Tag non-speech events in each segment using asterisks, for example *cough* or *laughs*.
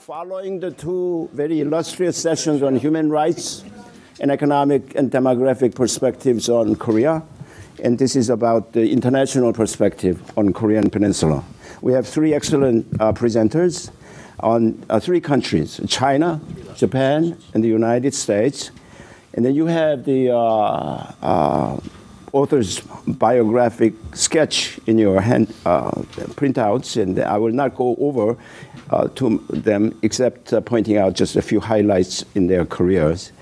Following the two very illustrious sessions on human rights and economic and demographic perspectives on Korea, and this is about the international perspective on Korean Peninsula. We have three excellent uh, presenters on uh, three countries: China, Japan, and the United States. And then you have the uh, uh author's biographic sketch in your hand uh, printouts, and I will not go over uh, to them except uh, pointing out just a few highlights in their careers.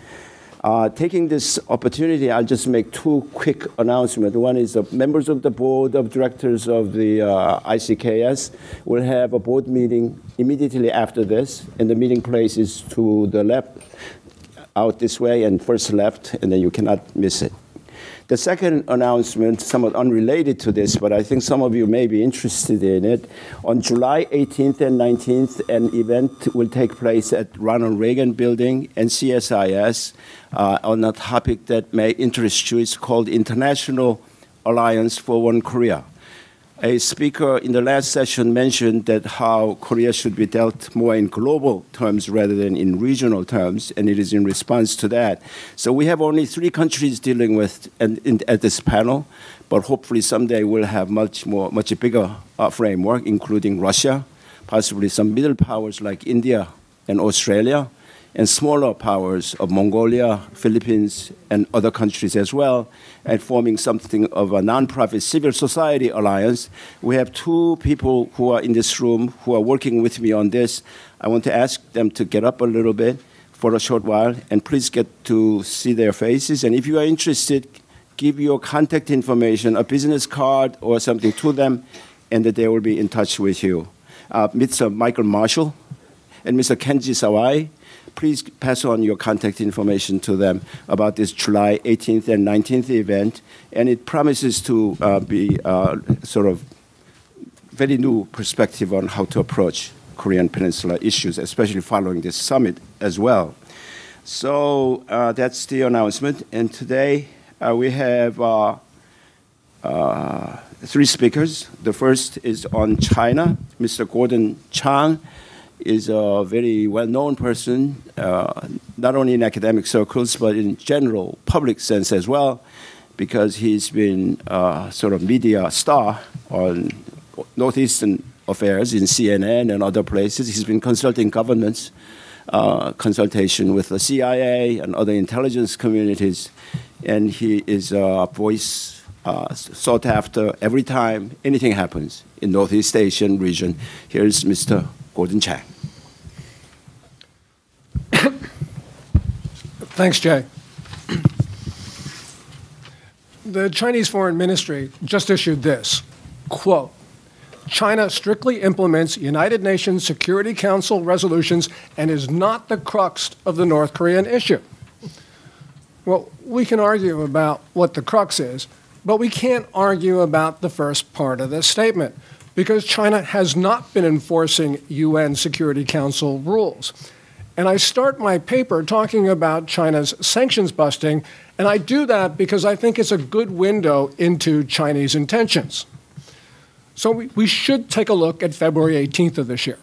Uh, taking this opportunity, I'll just make two quick announcements. One is the members of the board of directors of the uh, ICKS will have a board meeting immediately after this, and the meeting place is to the left, out this way, and first left, and then you cannot miss it. The second announcement, somewhat unrelated to this, but I think some of you may be interested in it. On July 18th and 19th, an event will take place at Ronald Reagan Building and CSIS uh, on a topic that may interest you. It's called International Alliance for One Korea a speaker in the last session mentioned that how Korea should be dealt more in global terms rather than in regional terms, and it is in response to that. So we have only three countries dealing with and in, at this panel, but hopefully someday we'll have much more, much bigger uh, framework, including Russia, possibly some middle powers like India and Australia, and smaller powers of Mongolia, Philippines, and other countries as well, and forming something of a nonprofit civil society alliance. We have two people who are in this room who are working with me on this. I want to ask them to get up a little bit for a short while, and please get to see their faces. And if you are interested, give your contact information, a business card or something to them, and that they will be in touch with you. Uh, Mr. Michael Marshall and Mr. Kenji Sawai please pass on your contact information to them about this July 18th and 19th event. And it promises to uh, be uh, sort of very new perspective on how to approach Korean Peninsula issues, especially following this summit as well. So uh, that's the announcement. And today uh, we have uh, uh, three speakers. The first is on China, Mr. Gordon Chang is a very well-known person, uh, not only in academic circles, but in general public sense as well, because he's been a sort of media star on Northeastern affairs in CNN and other places. He's been consulting governments, uh, consultation with the CIA and other intelligence communities, and he is a voice uh, sought after every time anything happens in Northeast Asian region. Here's Mr. Gordon Chang. Thanks, Jay. The Chinese Foreign Ministry just issued this quote, China strictly implements United Nations Security Council resolutions and is not the crux of the North Korean issue. Well, we can argue about what the crux is, but we can't argue about the first part of this statement because China has not been enforcing UN Security Council rules. And I start my paper talking about China's sanctions busting, and I do that because I think it's a good window into Chinese intentions. So we, we should take a look at February 18th of this year.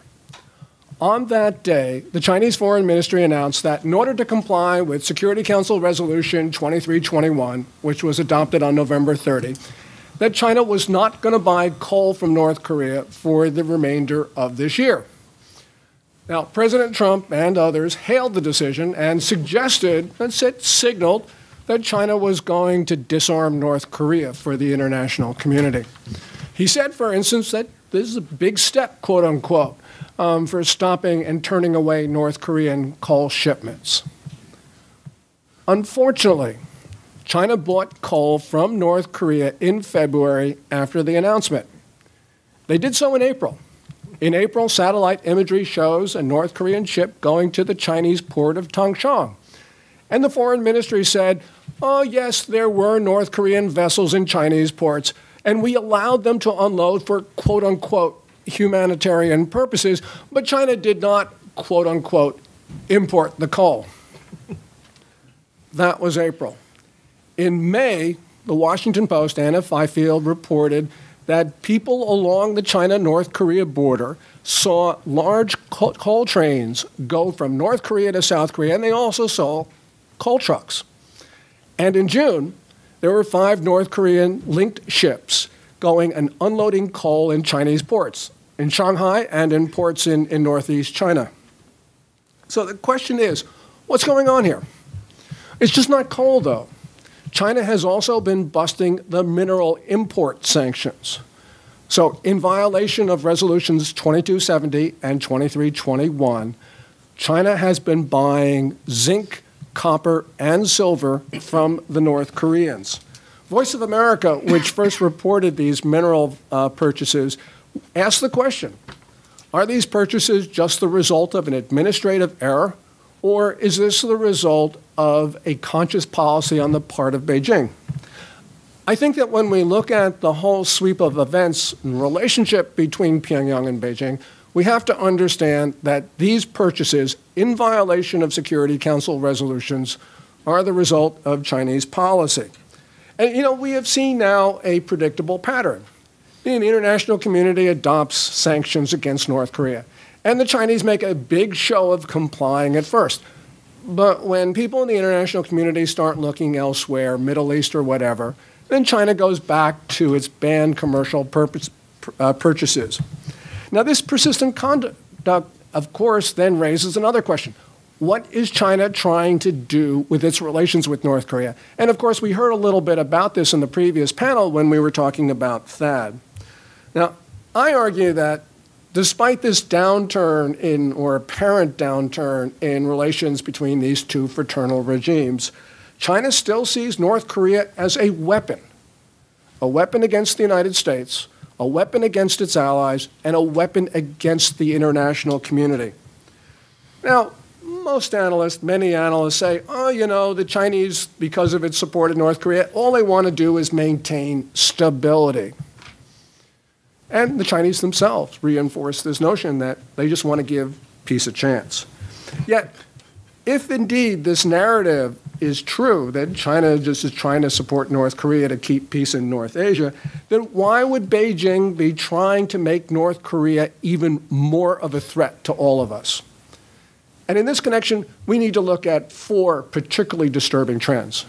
On that day, the Chinese Foreign Ministry announced that in order to comply with Security Council Resolution 2321, which was adopted on November 30, that China was not going to buy coal from North Korea for the remainder of this year. Now, President Trump and others hailed the decision and suggested and signaled that China was going to disarm North Korea for the international community. He said, for instance, that this is a big step, quote unquote, um, for stopping and turning away North Korean coal shipments. Unfortunately, China bought coal from North Korea in February after the announcement. They did so in April. In April, satellite imagery shows a North Korean ship going to the Chinese port of Tongjang. And the foreign ministry said, oh, yes, there were North Korean vessels in Chinese ports, and we allowed them to unload for quote unquote humanitarian purposes, but China did not quote unquote import the coal. that was April. In May, the Washington Post, Anna Fifield reported that people along the China North Korea border saw large coal trains go from North Korea to South Korea, and they also saw coal trucks. And in June, there were five North Korean linked ships going and unloading coal in Chinese ports, in Shanghai and in ports in, in northeast China. So the question is what's going on here? It's just not coal, though. China has also been busting the mineral import sanctions. So, in violation of resolutions 2270 and 2321, China has been buying zinc, copper, and silver from the North Koreans. Voice of America, which *laughs* first reported these mineral uh, purchases, asked the question Are these purchases just the result of an administrative error, or is this the result of a conscious policy on the part of Beijing? I think that when we look at the whole sweep of events and relationship between Pyongyang and Beijing, we have to understand that these purchases, in violation of Security Council resolutions, are the result of Chinese policy. And, you know, we have seen now a predictable pattern. The international community adopts sanctions against North Korea, and the Chinese make a big show of complying at first. But when people in the international community start looking elsewhere, Middle East or whatever, then China goes back to its banned commercial purpose, uh, purchases. Now, this persistent conduct, of course, then raises another question. What is China trying to do with its relations with North Korea? And of course, we heard a little bit about this in the previous panel when we were talking about THAAD. Now, I argue that despite this downturn in, or apparent downturn in relations between these two fraternal regimes, China still sees North Korea as a weapon, a weapon against the United States, a weapon against its allies, and a weapon against the international community. Now, most analysts, many analysts say, oh, you know, the Chinese, because of its support of North Korea, all they want to do is maintain stability. And the Chinese themselves reinforce this notion that they just want to give peace a chance. Yet, if indeed this narrative is true, that China just is trying to support North Korea to keep peace in North Asia, then why would Beijing be trying to make North Korea even more of a threat to all of us? And in this connection, we need to look at four particularly disturbing trends.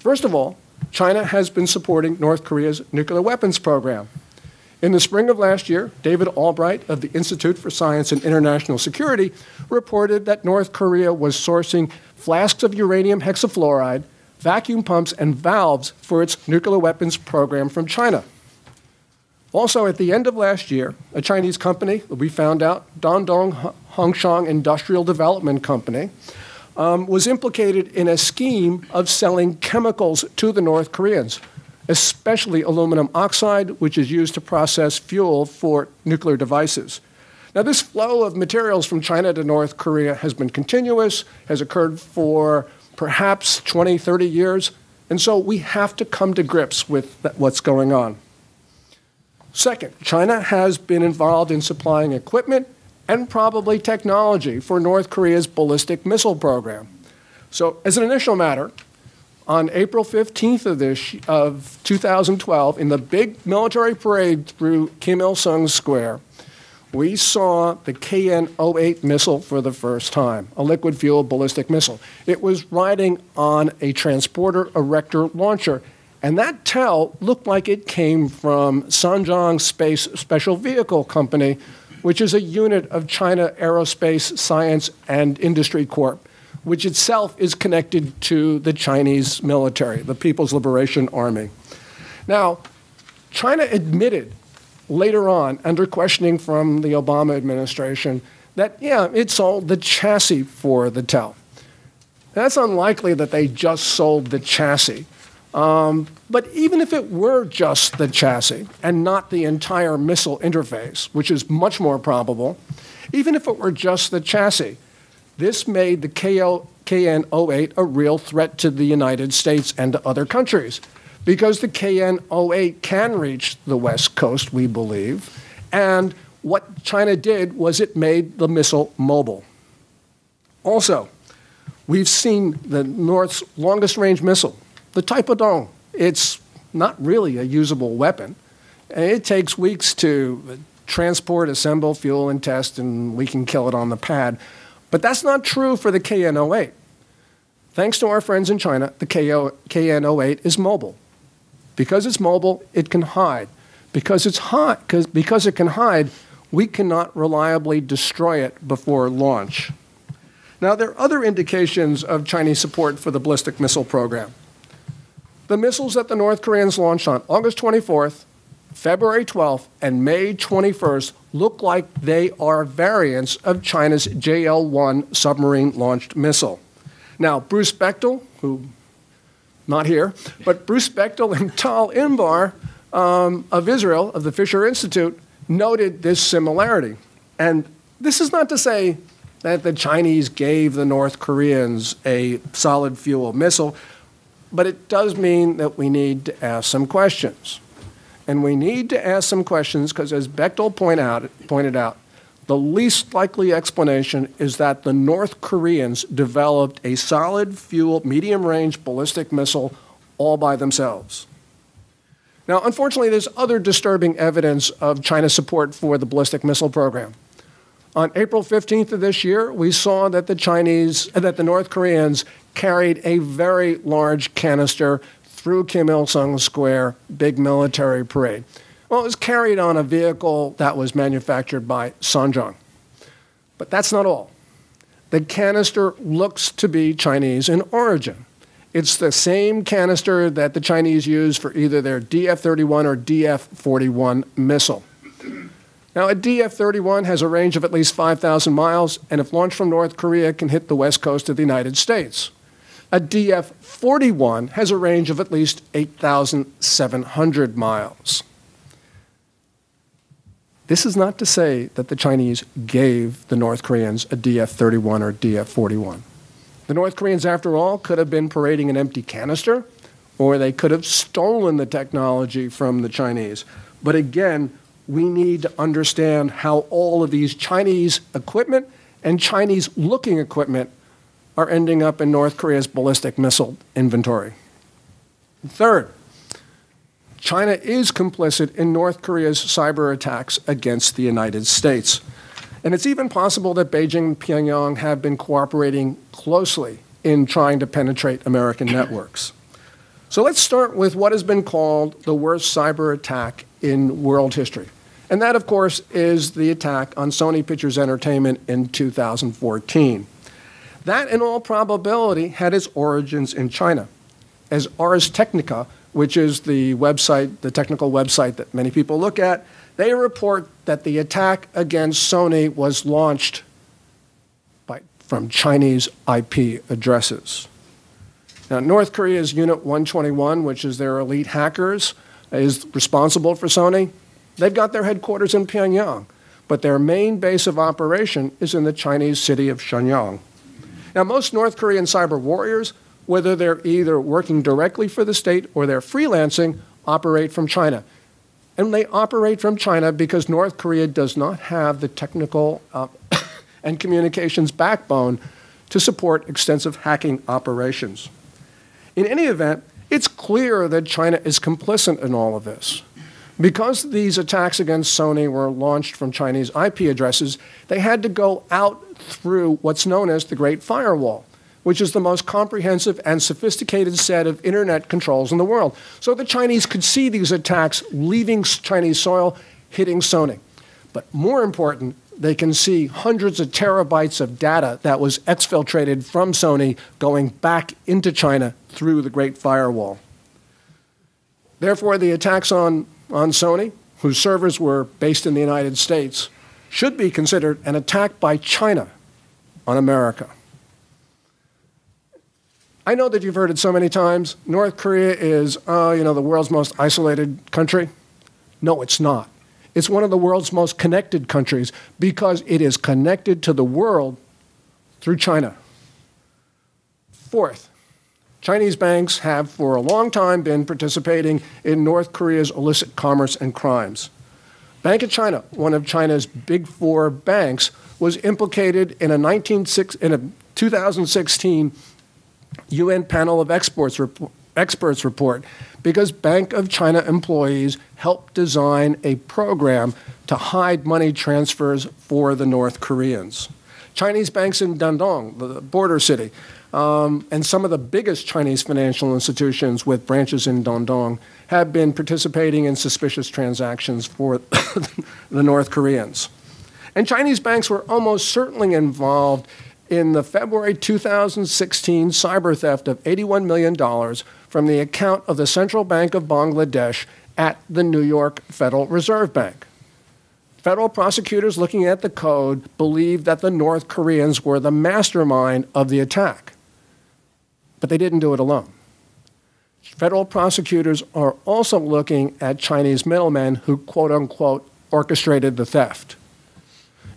First of all, China has been supporting North Korea's nuclear weapons program. In the spring of last year, David Albright of the Institute for Science and International Security reported that North Korea was sourcing flasks of uranium hexafluoride, vacuum pumps, and valves for its nuclear weapons program from China. Also, at the end of last year, a Chinese company we found out, Dandong Hongxiang Industrial Development Company, um, was implicated in a scheme of selling chemicals to the North Koreans especially aluminum oxide, which is used to process fuel for nuclear devices. Now, this flow of materials from China to North Korea has been continuous, has occurred for perhaps 20, 30 years, and so we have to come to grips with what's going on. Second, China has been involved in supplying equipment and probably technology for North Korea's ballistic missile program. So, as an initial matter, on April 15th of this of 2012 in the big military parade through Kim Il Sung Square, we saw the KN-08 missile for the first time, a liquid fuel ballistic missile. It was riding on a transporter erector launcher, and that TEL looked like it came from Sanjiang Space Special Vehicle Company, which is a unit of China Aerospace Science and Industry Corp which itself is connected to the Chinese military, the People's Liberation Army. Now, China admitted later on, under questioning from the Obama administration, that, yeah, it sold the chassis for the TEL. That's unlikely that they just sold the chassis. Um, but even if it were just the chassis and not the entire missile interface, which is much more probable, even if it were just the chassis, this made the KL, KN-08 a real threat to the United States and to other countries because the KN-08 can reach the West Coast, we believe, and what China did was it made the missile mobile. Also, we've seen the North's longest range missile, the Taepodong. It's not really a usable weapon. And it takes weeks to transport, assemble, fuel, and test, and we can kill it on the pad. But that's not true for the KN-08. Thanks to our friends in China, the KN-08 is mobile. Because it's mobile, it can hide. Because it's hot, because, because it can hide, we cannot reliably destroy it before launch. Now, there are other indications of Chinese support for the ballistic missile program. The missiles that the North Koreans launched on August 24th, February 12th, and May 21st look like they are variants of China's JL 1 submarine launched missile. Now, Bruce Bechtol, who not here, but Bruce Bechtol and *laughs* Tal Inbar um, of Israel, of the Fisher Institute, noted this similarity. And this is not to say that the Chinese gave the North Koreans a solid fuel missile, but it does mean that we need to ask some questions. And we need to ask some questions because, as Bechtol point out, pointed out, the least likely explanation is that the North Koreans developed a solid fuel, medium range ballistic missile all by themselves. Now, unfortunately, there's other disturbing evidence of China's support for the ballistic missile program. On April 15th of this year, we saw that the Chinese, that the North Koreans carried a very large canister through Kim Il sung Square, big military parade. Well, it was carried on a vehicle that was manufactured by Sanjiang. But that's not all. The canister looks to be Chinese in origin. It's the same canister that the Chinese use for either their DF 31 or DF 41 missile. Now, a DF 31 has a range of at least 5,000 miles, and if launched from North Korea, can hit the west coast of the United States. A DF 41 has a range of at least 8,700 miles. This is not to say that the Chinese gave the North Koreans a DF 31 or DF 41. The North Koreans, after all, could have been parading an empty canister, or they could have stolen the technology from the Chinese. But again, we need to understand how all of these Chinese equipment and Chinese looking equipment are ending up in North Korea's ballistic missile inventory. Third, China is complicit in North Korea's cyber attacks against the United States. And it's even possible that Beijing and Pyongyang have been cooperating closely in trying to penetrate American networks. So let's start with what has been called the worst cyber attack in world history. And that, of course, is the attack on Sony Pictures Entertainment in 2014. That, in all probability, had its origins in China, as Ars Technica which is the website, the technical website that many people look at, they report that the attack against Sony was launched by, from Chinese IP addresses. Now, North Korea's Unit 121, which is their elite hackers, is responsible for Sony. They've got their headquarters in Pyongyang, but their main base of operation is in the Chinese city of Shenyang. Now, most North Korean cyber warriors whether they're either working directly for the state or they're freelancing, operate from China. And they operate from China because North Korea does not have the technical uh, *coughs* and communications backbone to support extensive hacking operations. In any event, it's clear that China is complicit in all of this. Because these attacks against Sony were launched from Chinese IP addresses, they had to go out through what's known as the Great Firewall which is the most comprehensive and sophisticated set of internet controls in the world. So the Chinese could see these attacks leaving Chinese soil, hitting Sony. But more important, they can see hundreds of terabytes of data that was exfiltrated from Sony going back into China through the Great Firewall. Therefore, the attacks on, on Sony, whose servers were based in the United States, should be considered an attack by China on America. I know that you've heard it so many times. North Korea is, uh, you know, the world's most isolated country. No, it's not. It's one of the world's most connected countries because it is connected to the world through China. Fourth, Chinese banks have for a long time been participating in North Korea's illicit commerce and crimes. Bank of China, one of China's big four banks, was implicated in a, 19, in a 2016 UN panel of experts, experts report because Bank of China employees helped design a program to hide money transfers for the North Koreans. Chinese banks in Dandong, the border city, um, and some of the biggest Chinese financial institutions with branches in Dandong have been participating in suspicious transactions for *coughs* the North Koreans. And Chinese banks were almost certainly involved in the February 2016 cyber theft of $81 million from the account of the Central Bank of Bangladesh at the New York Federal Reserve Bank. Federal prosecutors looking at the code believe that the North Koreans were the mastermind of the attack. But they didn't do it alone. Federal prosecutors are also looking at Chinese middlemen who, quote unquote, orchestrated the theft.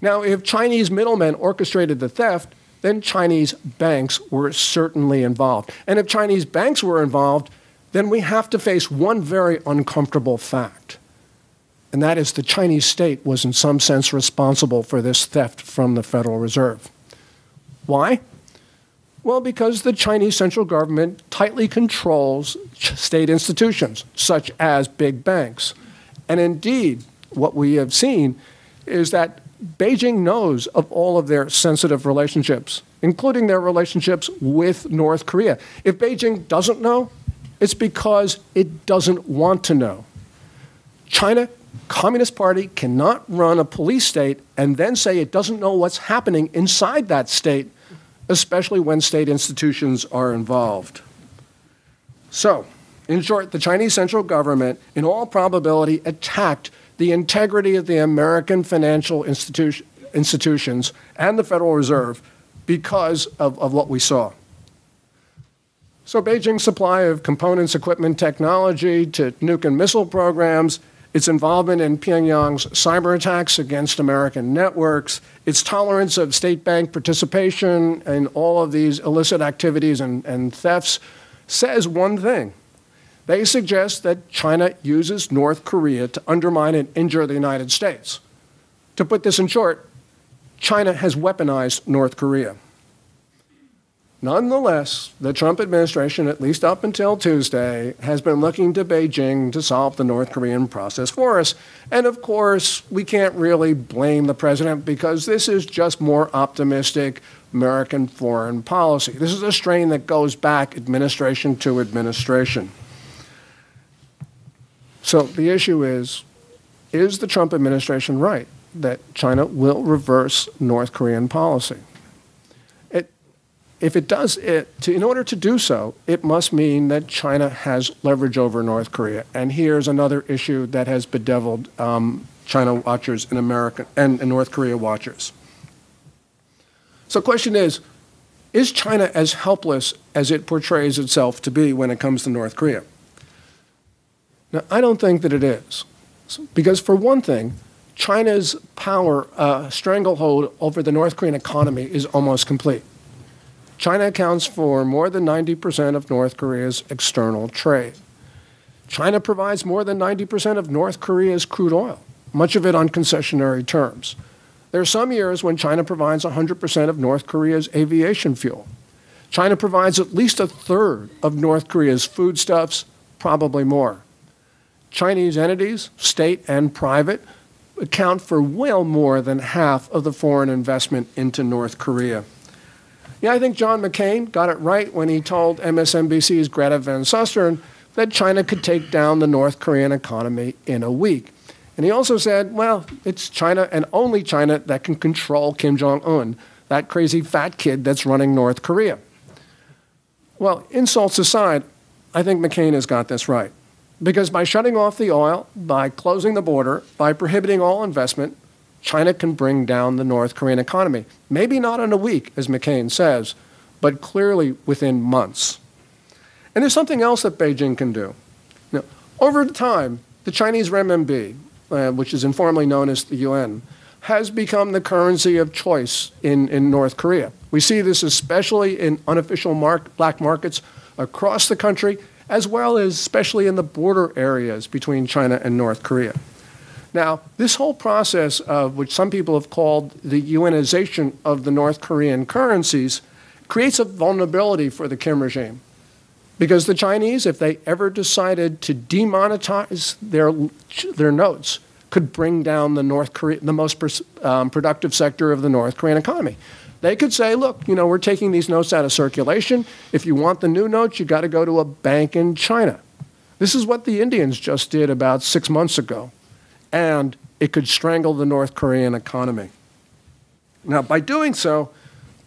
Now, if Chinese middlemen orchestrated the theft, then Chinese banks were certainly involved. And if Chinese banks were involved, then we have to face one very uncomfortable fact. And that is the Chinese state was, in some sense, responsible for this theft from the Federal Reserve. Why? Well, because the Chinese central government tightly controls state institutions, such as big banks. And indeed, what we have seen is that Beijing knows of all of their sensitive relationships, including their relationships with North Korea. If Beijing doesn't know, it's because it doesn't want to know. China Communist Party cannot run a police state and then say it doesn't know what's happening inside that state, especially when state institutions are involved. So, in short, the Chinese central government, in all probability, attacked the integrity of the American financial institution, institutions and the Federal Reserve because of, of what we saw. So Beijing's supply of components, equipment, technology to nuke and missile programs, its involvement in Pyongyang's cyber attacks against American networks, its tolerance of state bank participation in all of these illicit activities and, and thefts says one thing they suggest that China uses North Korea to undermine and injure the United States. To put this in short, China has weaponized North Korea. Nonetheless, the Trump administration, at least up until Tuesday, has been looking to Beijing to solve the North Korean process for us. And of course, we can't really blame the president because this is just more optimistic American foreign policy. This is a strain that goes back administration to administration. So the issue is is the Trump administration right that China will reverse North Korean policy? If it does it, to, in order to do so, it must mean that China has leverage over North Korea. And here's another issue that has bedeviled um, China watchers and American and, and North Korea watchers. So, the question is: Is China as helpless as it portrays itself to be when it comes to North Korea? Now, I don't think that it is. Because, for one thing, China's power uh, stranglehold over the North Korean economy is almost complete. China accounts for more than 90% of North Korea's external trade. China provides more than 90% of North Korea's crude oil, much of it on concessionary terms. There are some years when China provides 100% of North Korea's aviation fuel. China provides at least a third of North Korea's foodstuffs, probably more. Chinese entities, state and private, account for well more than half of the foreign investment into North Korea. Yeah, I think John McCain got it right when he told MSNBC's Greta Van Susteren that China could take down the North Korean economy in a week. And he also said, well, it's China and only China that can control Kim Jong un, that crazy fat kid that's running North Korea. Well, insults aside, I think McCain has got this right. Because by shutting off the oil, by closing the border, by prohibiting all investment, China can bring down the North Korean economy. Maybe not in a week, as McCain says, but clearly within months. And there's something else that Beijing can do. Now, over time, the Chinese renminbi, uh, which is informally known as the yuan, has become the currency of choice in, in North Korea. We see this especially in unofficial mark, black markets across the country as well as especially in the border areas between China and North Korea. Now, this whole process of which some people have called the yuanization of the North Korean currencies creates a vulnerability for the Kim regime. Because the Chinese, if they ever decided to demonetize their, their notes, could bring down the North Korea, the most um, productive sector of the North Korean economy. They could say, look, you know, we're taking these notes out of circulation. If you want the new notes, you got to go to a bank in China. This is what the Indians just did about six months ago. And it could strangle the North Korean economy. Now, by doing so,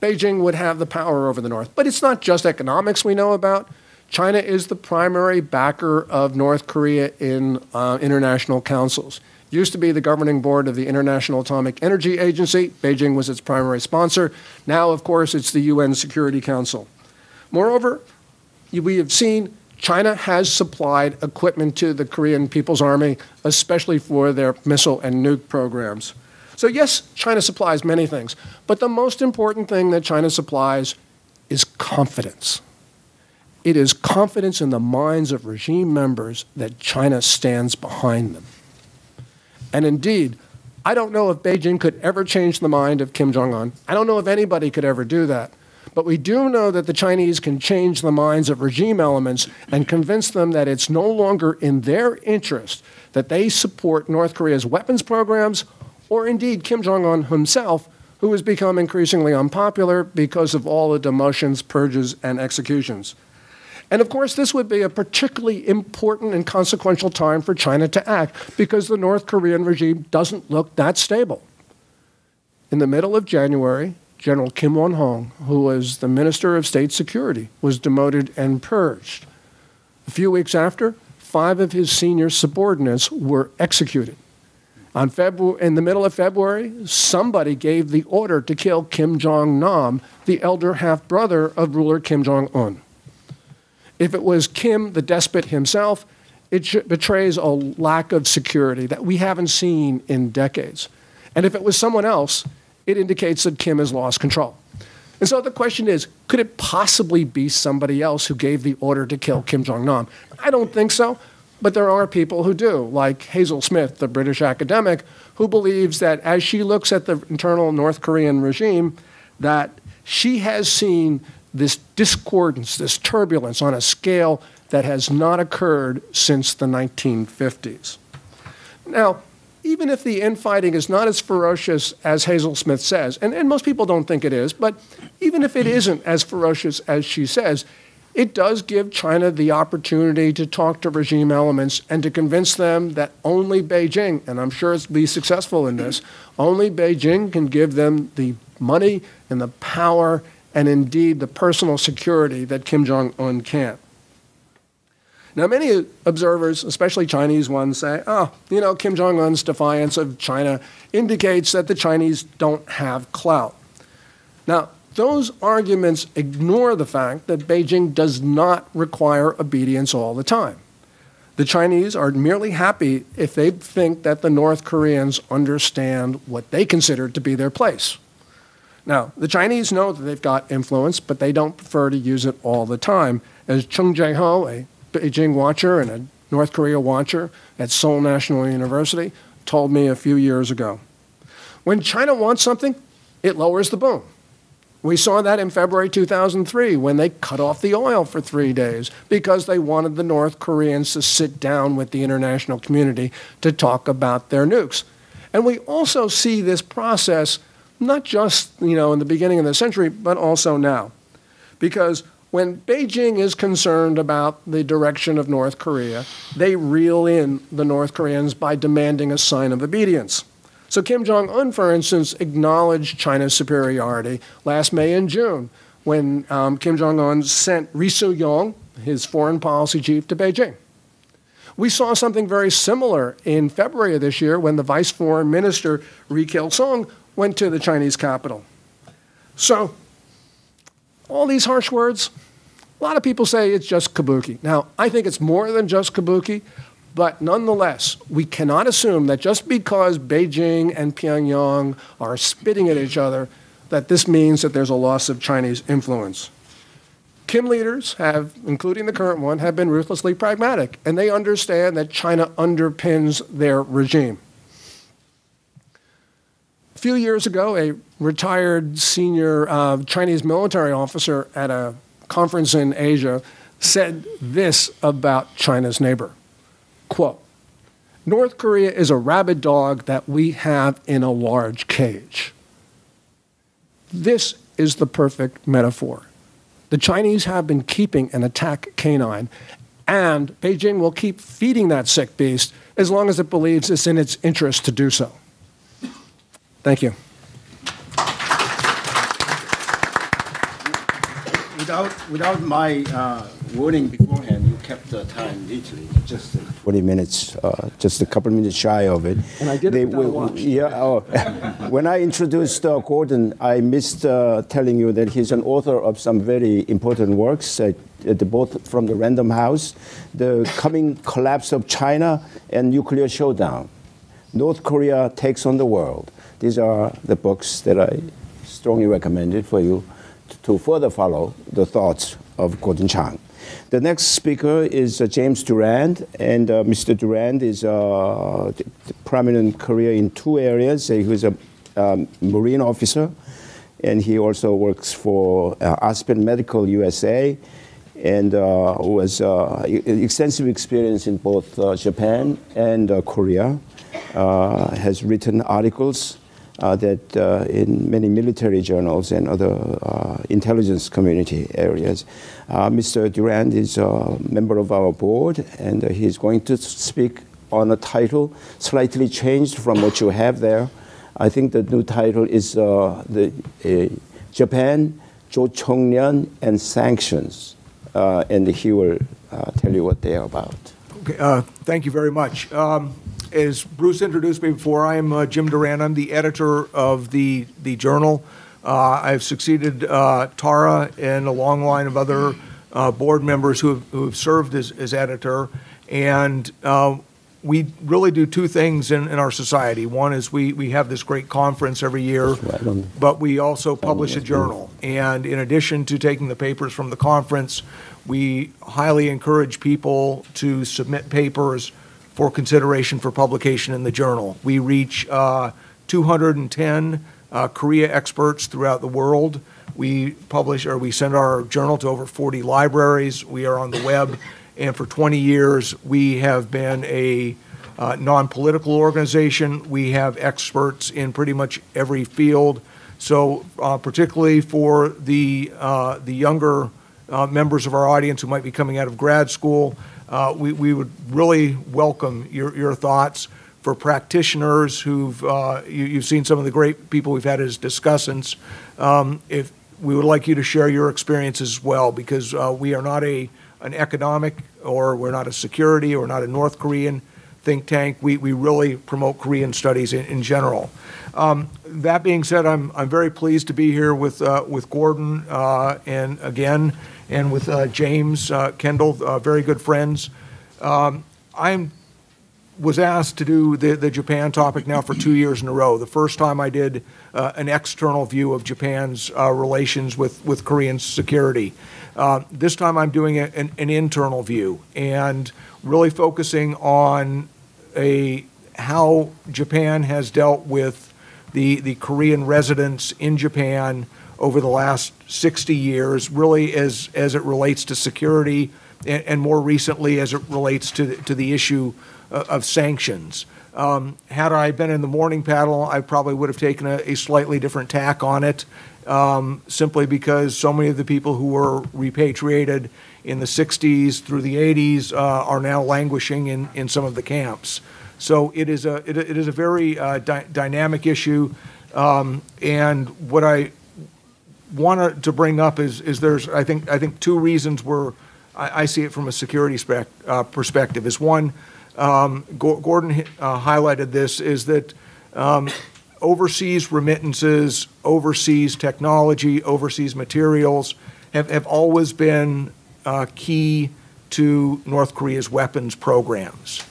Beijing would have the power over the North. But it's not just economics we know about. China is the primary backer of North Korea in uh, international councils. Used to be the governing board of the International Atomic Energy Agency. Beijing was its primary sponsor. Now, of course, it's the UN Security Council. Moreover, we have seen China has supplied equipment to the Korean People's Army, especially for their missile and nuke programs. So, yes, China supplies many things, but the most important thing that China supplies is confidence. It is confidence in the minds of regime members that China stands behind them. And indeed, I don't know if Beijing could ever change the mind of Kim Jong un. I don't know if anybody could ever do that. But we do know that the Chinese can change the minds of regime elements and convince them that it's no longer in their interest that they support North Korea's weapons programs or indeed Kim Jong un himself, who has become increasingly unpopular because of all the demotions, purges, and executions. And of course, this would be a particularly important and consequential time for China to act because the North Korean regime doesn't look that stable. In the middle of January, General Kim Won Hong, who was the Minister of State Security, was demoted and purged. A few weeks after, five of his senior subordinates were executed. On in the middle of February, somebody gave the order to kill Kim Jong Nam, the elder half brother of ruler Kim Jong un. If it was Kim, the despot himself, it betrays a lack of security that we haven't seen in decades. And if it was someone else, it indicates that Kim has lost control. And so the question is could it possibly be somebody else who gave the order to kill Kim Jong nam? I don't think so, but there are people who do, like Hazel Smith, the British academic, who believes that as she looks at the internal North Korean regime, that she has seen this discordance, this turbulence on a scale that has not occurred since the 1950s. Now, even if the infighting is not as ferocious as Hazel Smith says, and, and most people don't think it is, but even if it isn't as ferocious as she says, it does give China the opportunity to talk to regime elements and to convince them that only Beijing, and I'm sure it's be successful in this, only Beijing can give them the money and the power and indeed the personal security that Kim Jong un can't. Now, many observers, especially Chinese ones, say, oh, you know, Kim Jong un's defiance of China indicates that the Chinese don't have clout. Now, those arguments ignore the fact that Beijing does not require obedience all the time. The Chinese are merely happy if they think that the North Koreans understand what they consider to be their place. Now, the Chinese know that they've got influence, but they don't prefer to use it all the time. As Chung Jae-ho, a Beijing watcher and a North Korea watcher at Seoul National University, told me a few years ago. When China wants something, it lowers the boom. We saw that in February 2003 when they cut off the oil for three days because they wanted the North Koreans to sit down with the international community to talk about their nukes. And we also see this process not just you know in the beginning of the century, but also now, because when Beijing is concerned about the direction of North Korea, they reel in the North Koreans by demanding a sign of obedience. So Kim Jong un, for instance, acknowledged China's superiority last May and June when um, Kim Jong un sent Ri Su Yong, his foreign policy chief, to Beijing. We saw something very similar in February of this year when the vice foreign minister, Ri Kil Sung, went to the Chinese capital. So all these harsh words, a lot of people say it's just kabuki. Now, I think it's more than just kabuki, but nonetheless, we cannot assume that just because Beijing and Pyongyang are spitting at each other, that this means that there's a loss of Chinese influence. Kim leaders have, including the current one, have been ruthlessly pragmatic, and they understand that China underpins their regime A few years ago, a retired senior uh, Chinese military officer at a conference in Asia said this about China's neighbor quote, North Korea is a rabid dog that we have in a large cage. This is the perfect metaphor. The Chinese have been keeping an attack canine, and Beijing will keep feeding that sick beast as long as it believes it's in its interest to do so. Thank you. Without, without my uh, warning beforehand, you kept the time neatly, just 20 minutes, uh, just a couple minutes shy of it. And I did it without a watch. Yeah. Oh, *laughs* when I introduced uh, Gordon, I missed uh, telling you that he's an author of some very important works, uh, the, both from the Random House, The Coming Collapse of China, and Nuclear Showdown. North Korea Takes on the World. These are the books that I strongly recommended for you to further follow the thoughts of Gordon Chang. The next speaker is uh, James Durand, and uh, Mr. Durand is a uh, prominent career in two areas. He was a um, Marine officer, and he also works for uh, Aspen Medical USA, and uh, was uh, extensive experience in both Japan and Korea. has written articles that uh, in many military journals and other uh, intelligence community areas. Uh, Mr. Durand is a member of our board, and he's going to speak on a title slightly changed from what you have there. I think the new title is uh, the Japan, Chongryon and Sanctions, and he will tell you what they are about. Okay, thank you very much. Um, as Bruce introduced me before, I am uh, Jim Durand. I'm the editor of the, the journal. Uh, I've succeeded uh, Tara and a long line of other uh, board members who have, who have served as, as editor. And uh, we really do two things in, in our society. One is we, we have this great conference every year, but we also publish a journal. And in addition to taking the papers from the conference, we highly encourage people to submit papers for consideration for publication in the journal. We reach uh, 210 uh, Korea experts throughout the world. We publish or we send our journal to over 40 libraries. We are on the web, and for 20 years we have been a uh, non-political organization. We have experts in pretty much every field. So, uh, particularly for the uh, the younger uh, members of our audience who might be coming out of grad school, uh, we, we would really welcome your, your thoughts for practitioners who've uh, you, have seen some of the great people we've had as discussants. Um, if we would like you to share your experience as well, because uh, we are not a an economic or we're not a security or not a North Korean think tank. We, we really promote Korean studies in, in general. Um, that being said, I'm, I'm very pleased to be here with, uh, with Gordon uh, and again, and with uh, James uh, Kendall, uh, very good friends. Um, I was asked to do the, the Japan topic now for two years in a row. The first time I did uh, an external view of Japan's uh, relations with, with Korean security. Uh, this time I'm doing a, an, an internal view and really focusing on a how Japan has dealt with the, the Korean residents in Japan over the last 60 years, really as, as it relates to security and, and more recently as it relates to, to the issue of, of sanctions. Um, had I been in the morning paddle, I probably would have taken a, a slightly different tack on it, um, simply because so many of the people who were repatriated in the 60s through the 80s uh, are now languishing in, in some of the camps. So it is a, it, it is a very uh, dy dynamic issue. Um, and what I want to bring up is, is there's, I think, I think two reasons where I, I see it from a security spec, uh, perspective. Is one, um, Gordon uh, highlighted this, is that um, overseas remittances, overseas technology, overseas materials have, have always been uh, key to North Korea's weapons programs.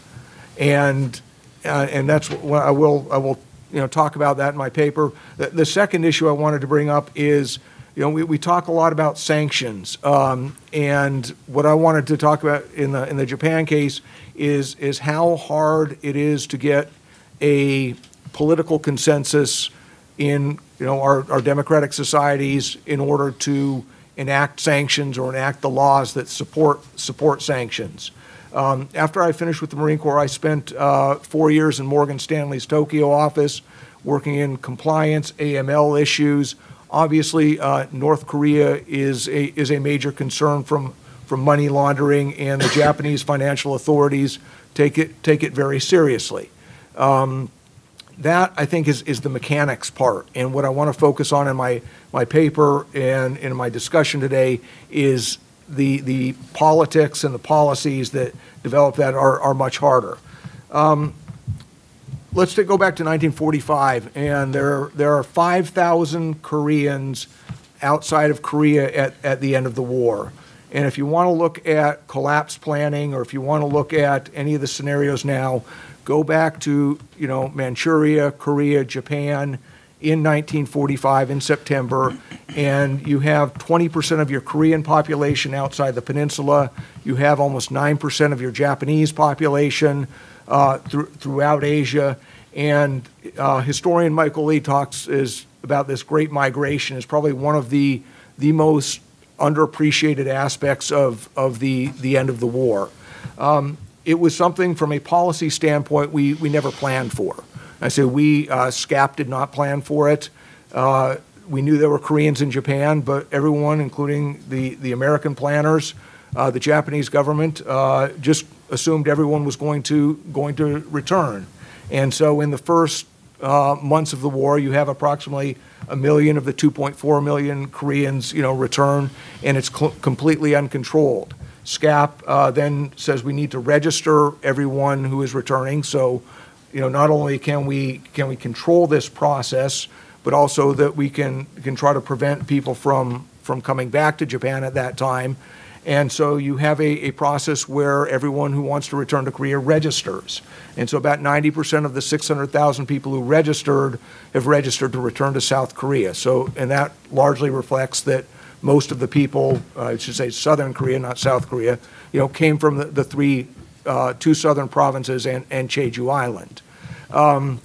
And, uh, and that's what I will, I will you know, talk about that in my paper. The, the second issue I wanted to bring up is you know, we, we talk a lot about sanctions, um, and what I wanted to talk about in the in the Japan case is is how hard it is to get a political consensus in you know our, our democratic societies in order to enact sanctions or enact the laws that support, support sanctions. Um, after I finished with the Marine Corps, I spent uh, four years in Morgan Stanley's Tokyo office working in compliance, AML issues. Obviously, uh, North Korea is a, is a major concern from, from money laundering, and the Japanese financial authorities take it, take it very seriously. Um, that I think is, is the mechanics part. And what I want to focus on in my, my paper and in my discussion today is the, the politics and the policies that develop that are, are much harder. Um, let's go back to 1945, and there, there are 5,000 Koreans outside of Korea at, at the end of the war. And if you want to look at collapse planning or if you want to look at any of the scenarios now, go back to, you know, Manchuria, Korea, Japan in 1945 in September, and you have 20% of your Korean population outside the peninsula. You have almost 9% of your Japanese population uh, th- throughout Asia. And uh, historian Michael Lee talks is about this great migration is probably one of the the most underappreciated aspects of, of the, the end of the war. Um, it was something from a policy standpoint we, we never planned for. I say we, uh, SCAP did not plan for it. Uh, we knew there were Koreans in Japan, but everyone, including the, the American planners, uh, the Japanese government, uh, just assumed everyone was going to, going to return. And so in the first uh, months of the war, you have approximately a million of the 2.4 million Koreans, you know, return, and it's completely uncontrolled. SCAP uh, then says we need to register everyone who is returning. So, you know, not only can we can we control this process, but also that we can can try to prevent people from from coming back to Japan at that time. And so you have a, a process where everyone who wants to return to Korea registers. And so about 90% of the 600,000 people who registered have registered to return to South Korea. So, and that largely reflects that most of the people, uh, I should say Southern Korea, not South Korea, you know, came from the, the three, uh, two southern provinces and, and Jeju Island. Um,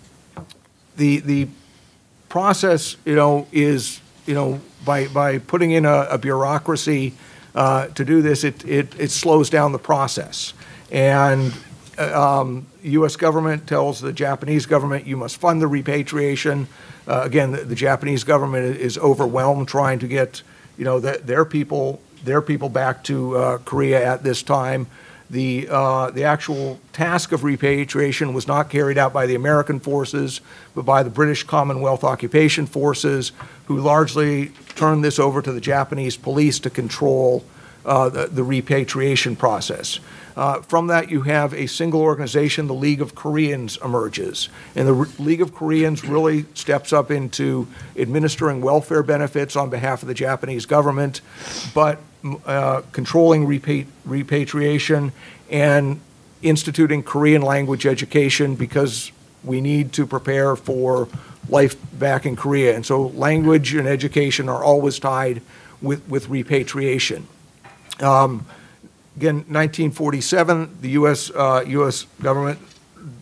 the, the process, you know, is, you know, by, by putting in a, a bureaucracy uh, to do this, it, it, it slows down the process. And uh, um, U.S. government tells the Japanese government you must fund the repatriation. Uh, again, the, the, Japanese government is overwhelmed trying to get you know the, their people their people back to uh, Korea at this time. The uh, the actual task of repatriation was not carried out by the American forces, but by the British Commonwealth occupation forces, who largely turned this over to the Japanese police to control uh, the, the, repatriation process. Uh, from that, you have a single organization, the League of Koreans, emerges. And the R- League of Koreans really steps up into administering welfare benefits on behalf of the Japanese government, but uh, controlling repa- repatriation and instituting Korean language education because we need to prepare for life back in Korea. And so language and education are always tied with, with repatriation. Um, again, 1947, the U.S. Uh, U.S. government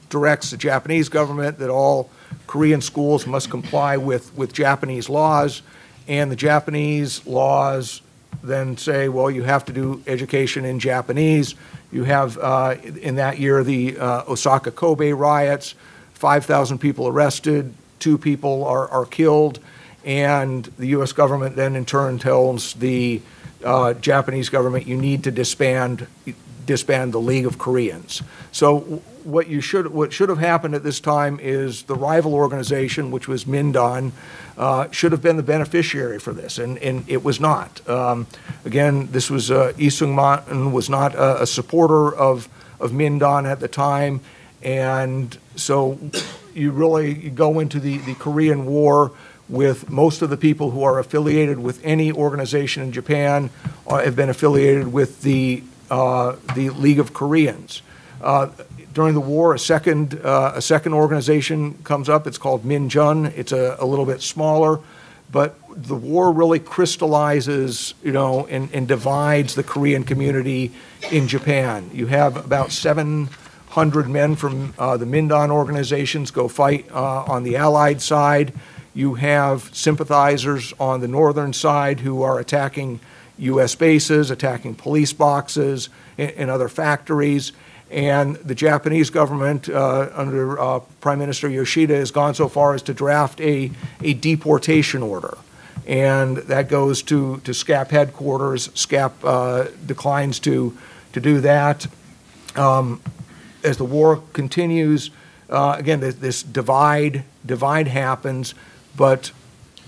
directs the Japanese government that all Korean schools must comply with, with Japanese laws, and the Japanese laws then say, well, you have to do education in Japanese. You have, uh, in that year, the uh, Osaka Kobe riots, 5,000 people arrested, two people are, are killed, and the U.S. government then in turn tells the uh, Japanese government you need to disband disband the League of Koreans. So what you should what should have happened at this time is the rival organization, which was Mindan, uh, should have been the beneficiary for this, and, and it was not. Um, again, this was uh, Lee Sung-man was not a, a supporter of of Mindan at the time, and so you really go into the, the Korean War with most of the people who are affiliated with any organization in Japan uh, have been affiliated with the, uh, the League of Koreans. Uh, during the war, a second, uh, a second organization comes up. It's called Minjun. It's a, a little bit smaller, but the war really crystallizes, you know, and, and divides the Korean community in Japan. You have about 700 men from uh, the Mindan organizations go fight uh, on the Allied side. You have sympathizers on the northern side who are attacking U.S. bases, attacking police boxes and, and other factories. And the Japanese government, uh, under uh, Prime Minister Yoshida, has gone so far as to draft a, a deportation order. And that goes to, to SCAP headquarters. SCAP uh, declines to, to do that. Um, as the war continues, uh, again, this, this divide divide happens, but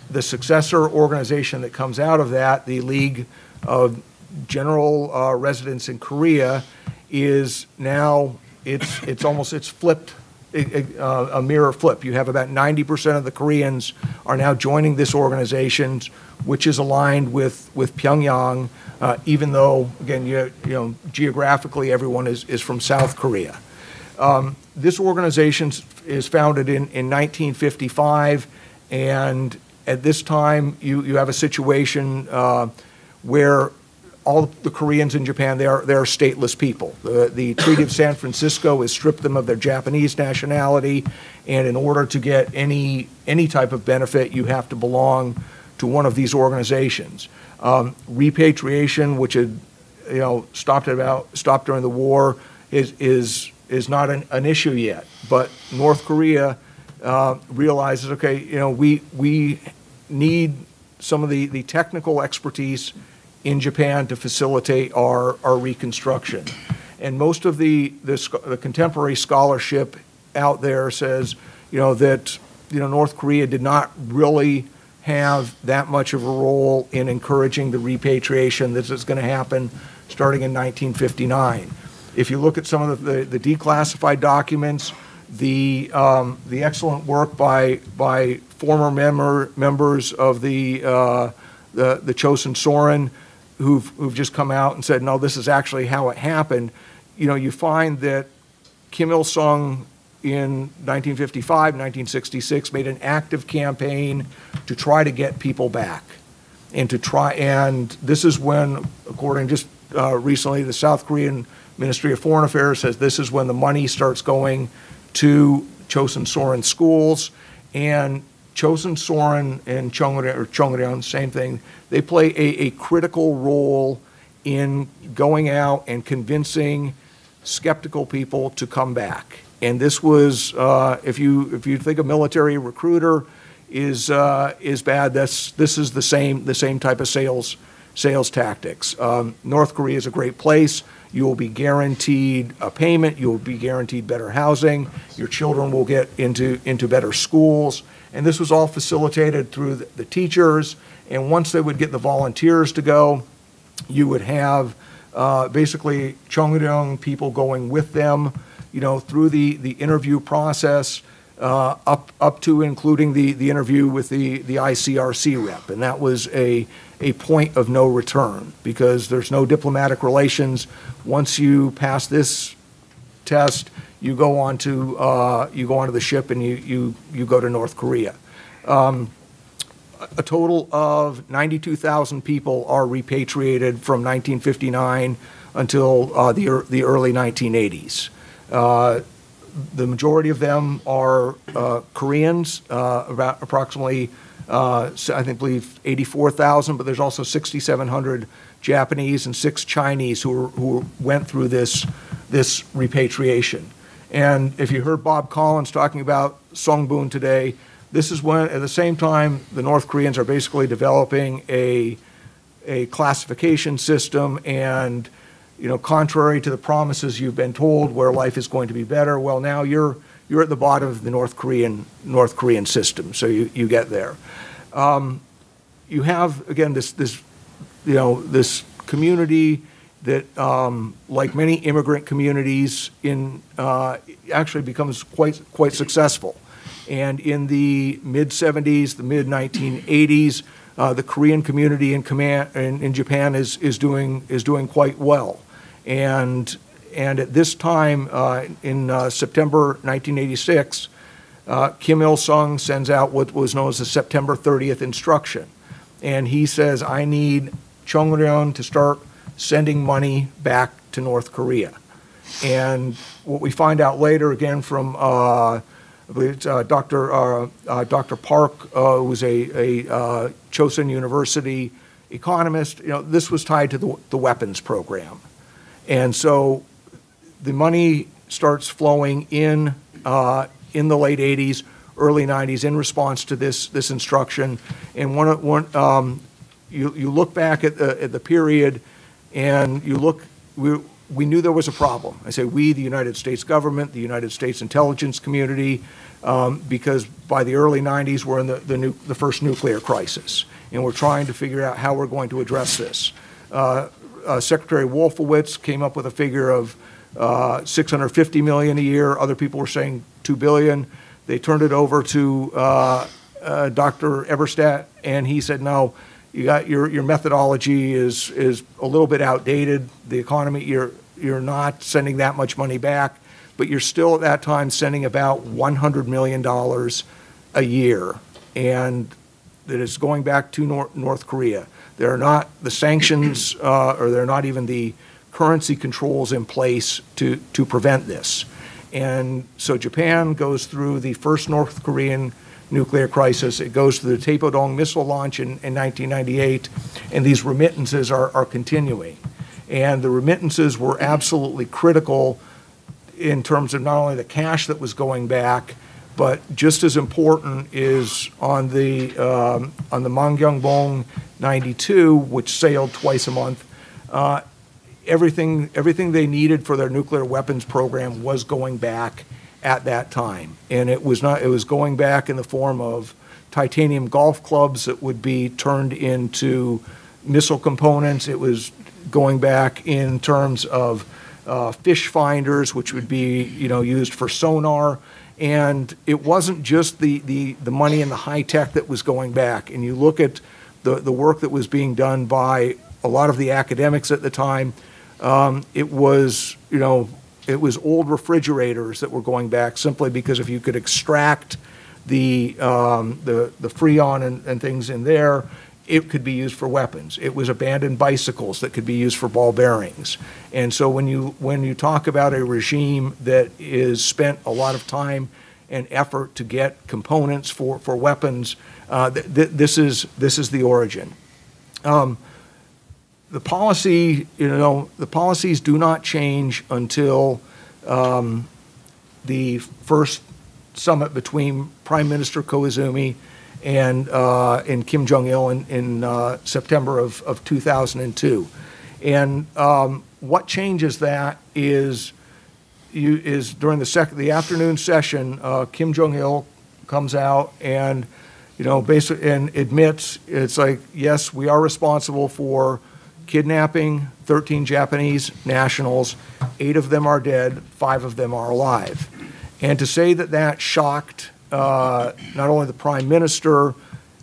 the successor organization that comes out of that, the League of General uh, Residents in Korea, is now it's it's almost it's flipped uh, a mirror flip. You have about 90% of the Koreans are now joining this organization, which is aligned with with Pyongyang, uh, even though again you, you know geographically everyone is is from South Korea. Um, this organization is founded in, in 1955, and at this time you, you have a situation uh, where all the Koreans in Japan, they are, they are stateless people. The, the Treaty of San Francisco has stripped them of their Japanese nationality, and in order to get any, any type of benefit, you have to belong to one of these organizations. Um, repatriation, which had you know, stopped, about, stopped during the war, is, is is not an, an issue yet. But North Korea uh, realizes, okay, you know, we, we need some of the, the technical expertise in Japan to facilitate our, our reconstruction. And most of the, the, the contemporary scholarship out there says, you know, that, you know, North Korea did not really have that much of a role in encouraging the repatriation that is going to happen starting in 1959. If you look at some of the, the, the declassified documents, the, um, the excellent work by, by former member, members of the, uh, the, the Chosen Soren who've, who've just come out and said, no, this is actually how it happened. You know, you find that Kim Il sung in 1955, 1966 made an active campaign to try to get people back and to try, and this is when, according just uh, recently, the South Korean Ministry of Foreign Affairs says this is when the money starts going to Chosen Soren schools. And Chosen Soren and Chongryon, or same thing, they play a, a critical role in going out and convincing skeptical people to come back. And this was, uh, if you if you think a military recruiter is uh, is bad, that's this is the same the same type of sales sales tactics. Um, North Korea is a great place. You will be guaranteed a payment. You will be guaranteed better housing. Your children will get into, into better schools. And this was all facilitated through the, teachers. And once they would get the volunteers to go, you would have uh, basically Chongryon people going with them, you know, through the, the interview process. Uh, up up to including the the interview with the the ICRC rep, and that was a a point of no return because there's no diplomatic relations. Once you pass this test, you go on to uh, you go onto the ship and you you you go to North Korea. Um, a total of 92,000 people are repatriated from 1959 until uh, the the early 1980s. Uh, the majority of them are uh, Koreans, uh, about approximately uh, I think believe 84,000, but there's also 6,700 Japanese and six Chinese who, were, who went through this, this repatriation. And if you heard Bob Collins talking about Songbun today, this is when, at the same time, the North Koreans are basically developing a, a classification system and, you know, contrary to the promises you've been told where life is going to be better, well, now you're you're at the bottom of the North Korean North Korean system. So you, you get there. Um, you have again this this you know this community that, um, like many immigrant communities, in uh, actually becomes quite quite successful. And in the mid 70s, the mid 1980s, uh, the Korean community in, command, in, in Japan is, is, doing, is doing quite well. And and at this time, uh, in uh, September 1986, uh, Kim Il sung sends out what was known as the September 30th instruction. And he says, I need Chongryon to start sending money back to North Korea. And what we find out later, again, from uh, uh, Dr. Uh, uh, Dr. Park, uh, who was a, a uh, Chosun University economist, you know, this was tied to the, the weapons program. And so the money starts flowing in in the late 80s, early 90s in response to this this instruction. And one, one um, you, you look back at the, at the period and you look, we, we knew there was a problem. I say we, the United States government, the United States intelligence community, um, because by the early 90s we're in the, the, the first nuclear crisis. And we're trying to figure out how we're going to address this. Uh, uh, Secretary Wolfowitz came up with a figure of uh, 650 million a year. Other people were saying 2 billion. They turned it over to uh, uh, Dr. Eberstadt, and he said, no, you got your, your methodology is, is a little bit outdated. The economy, you're, you're not sending that much money back, but you're still at that time sending about $100 million a year. And that is going back to Nor- North Korea. There are not the sanctions, uh, or there are not even the currency controls in place to, to prevent this. And so Japan goes through the first North Korean nuclear crisis. It goes to the Taepodong missile launch in, in 1998, and these remittances are, are continuing. And the remittances were absolutely critical in terms of not only the cash that was going back, but just as important is on the um, on the Mangyongbong 92, which sailed twice a month. Uh, everything everything they needed for their nuclear weapons program was going back at that time, and it was not it was going back in the form of titanium golf clubs that would be turned into missile components. It was going back in terms of uh, fish finders, which would be you know used for sonar. And it wasn't just the, the, the money and the high tech that was going back. And you look at the, the work that was being done by a lot of the academics at the time, um, it was, you know, it was old refrigerators that were going back simply because if you could extract the, um, the, the freon and, and things in there, it could be used for weapons. It was abandoned bicycles that could be used for ball bearings. And so when you when you talk about a regime that is spent a lot of time and effort to get components for, for weapons, uh, th- th- this is this is the origin. Um, the policy, you know, the policies do not change until um, the first summit between Prime Minister Koizumi and, uh, and Kim Jong il in, in uh, September of, of 2002. And um, what changes that is, you, is during the, sec- the afternoon session, uh, Kim Jong il comes out and you know, basically, and admits it's like, yes, we are responsible for kidnapping 13 Japanese nationals. Eight of them are dead, five of them are alive. And to say that that shocked uh, not only the prime minister,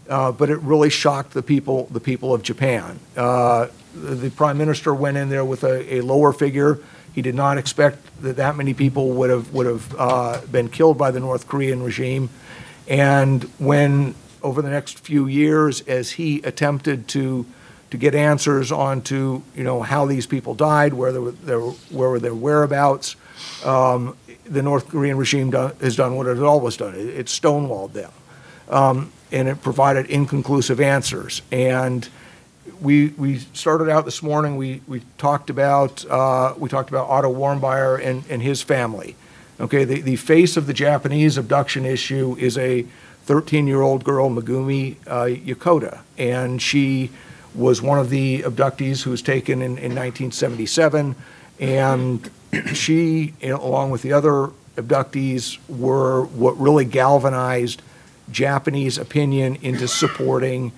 uh, but it really shocked the people, the people of Japan. Uh, the, the, prime minister went in there with a, a, lower figure. He did not expect that that many people would have would have uh, been killed by the North Korean regime. And when over the next few years, as he attempted to to get answers on to you know how these people died, where, their, where were their whereabouts, um, the North Korean regime has done what it always done. It, it stonewalled them. Um, and it provided inconclusive answers. And we, we started out this morning, we, we talked about, uh, we talked about Otto Warmbier and, and his family. Okay, the, the face of the Japanese abduction issue is a 13-year-old girl, Megumi uh, Yokota, and she was one of the abductees who was taken in, in 1977, and she, along with the other abductees, were what really galvanized Japanese opinion into supporting,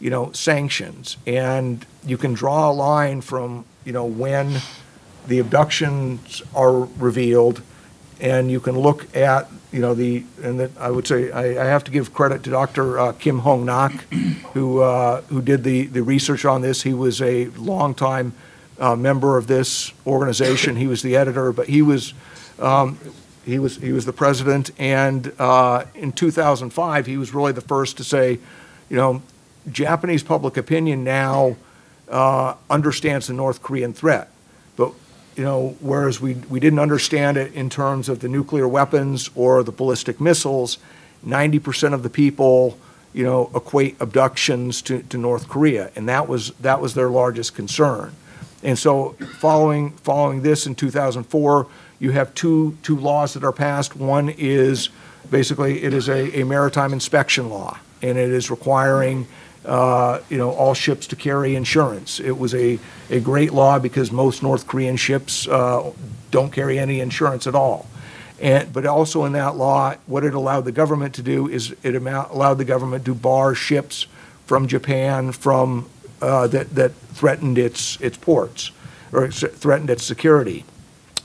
you know, sanctions. And you can draw a line from, you know, when the abductions are revealed, and you can look at, you know, the, and that I would say, I, I have to give credit to Dr. Uh, Kim Hong Nak, who, uh, who did the, the research on this. He was a longtime uh, member of this organization. He was the editor, but he was um, he was he was the president. And uh, in 2005, he was really the first to say, you know, Japanese public opinion now uh, understands the North Korean threat, you know, whereas we we didn't understand it in terms of the nuclear weapons or the ballistic missiles, 90% of the people you know, equate abductions to, to North Korea, and that was that was their largest concern. And so, following following this in 2004, you have two two laws that are passed. One is basically it is a, a maritime inspection law, and it is requiring uh, you know all ships to carry insurance. It was a a great law because most North Korean ships uh, don't carry any insurance at all. And, but also in that law, what it allowed the government to do is it allowed the government to bar ships from Japan from uh, that that threatened its its ports or threatened its security.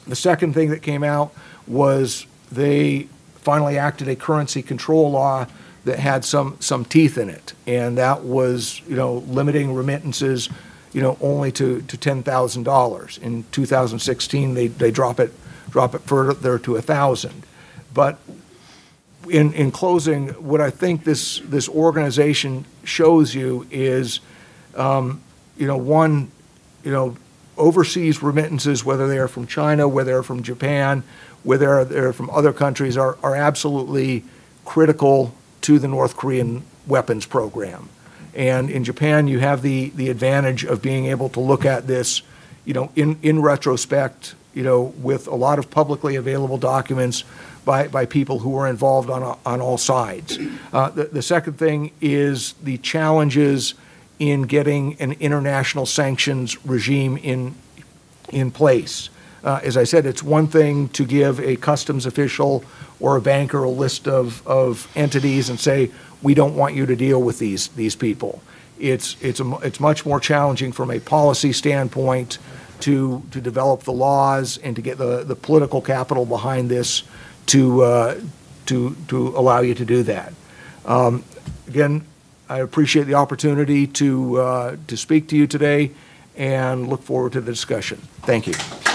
The second thing that came out was they finally acted a currency control law that had some some teeth in it, and that was you know limiting remittances, you know only to to ten thousand dollars. In 2016, they they drop it drop it further to a thousand. But in in closing, what I think this this organization shows you is, um, you know, one, you know, overseas remittances, whether they are from China, whether they're from Japan, whether they're from other countries, are, are absolutely critical to the North Korean weapons program. And in Japan, you have the, the advantage of being able to look at this, you know, in, in retrospect, you know, with a lot of publicly available documents by, by people who were involved on, on all sides. Uh, the, the second thing is the challenges in getting an international sanctions regime in, in place. Uh, as I said, it's one thing to give a customs official or a banker a list of, of entities and say, we don't want you to deal with these, these people. It's, it's, a, it's much more challenging from a policy standpoint to, to develop the laws and to get the, the political capital behind this to, uh, to, to allow you to do that. Um, again, I appreciate the opportunity to, uh, to speak to you today and look forward to the discussion. Thank you.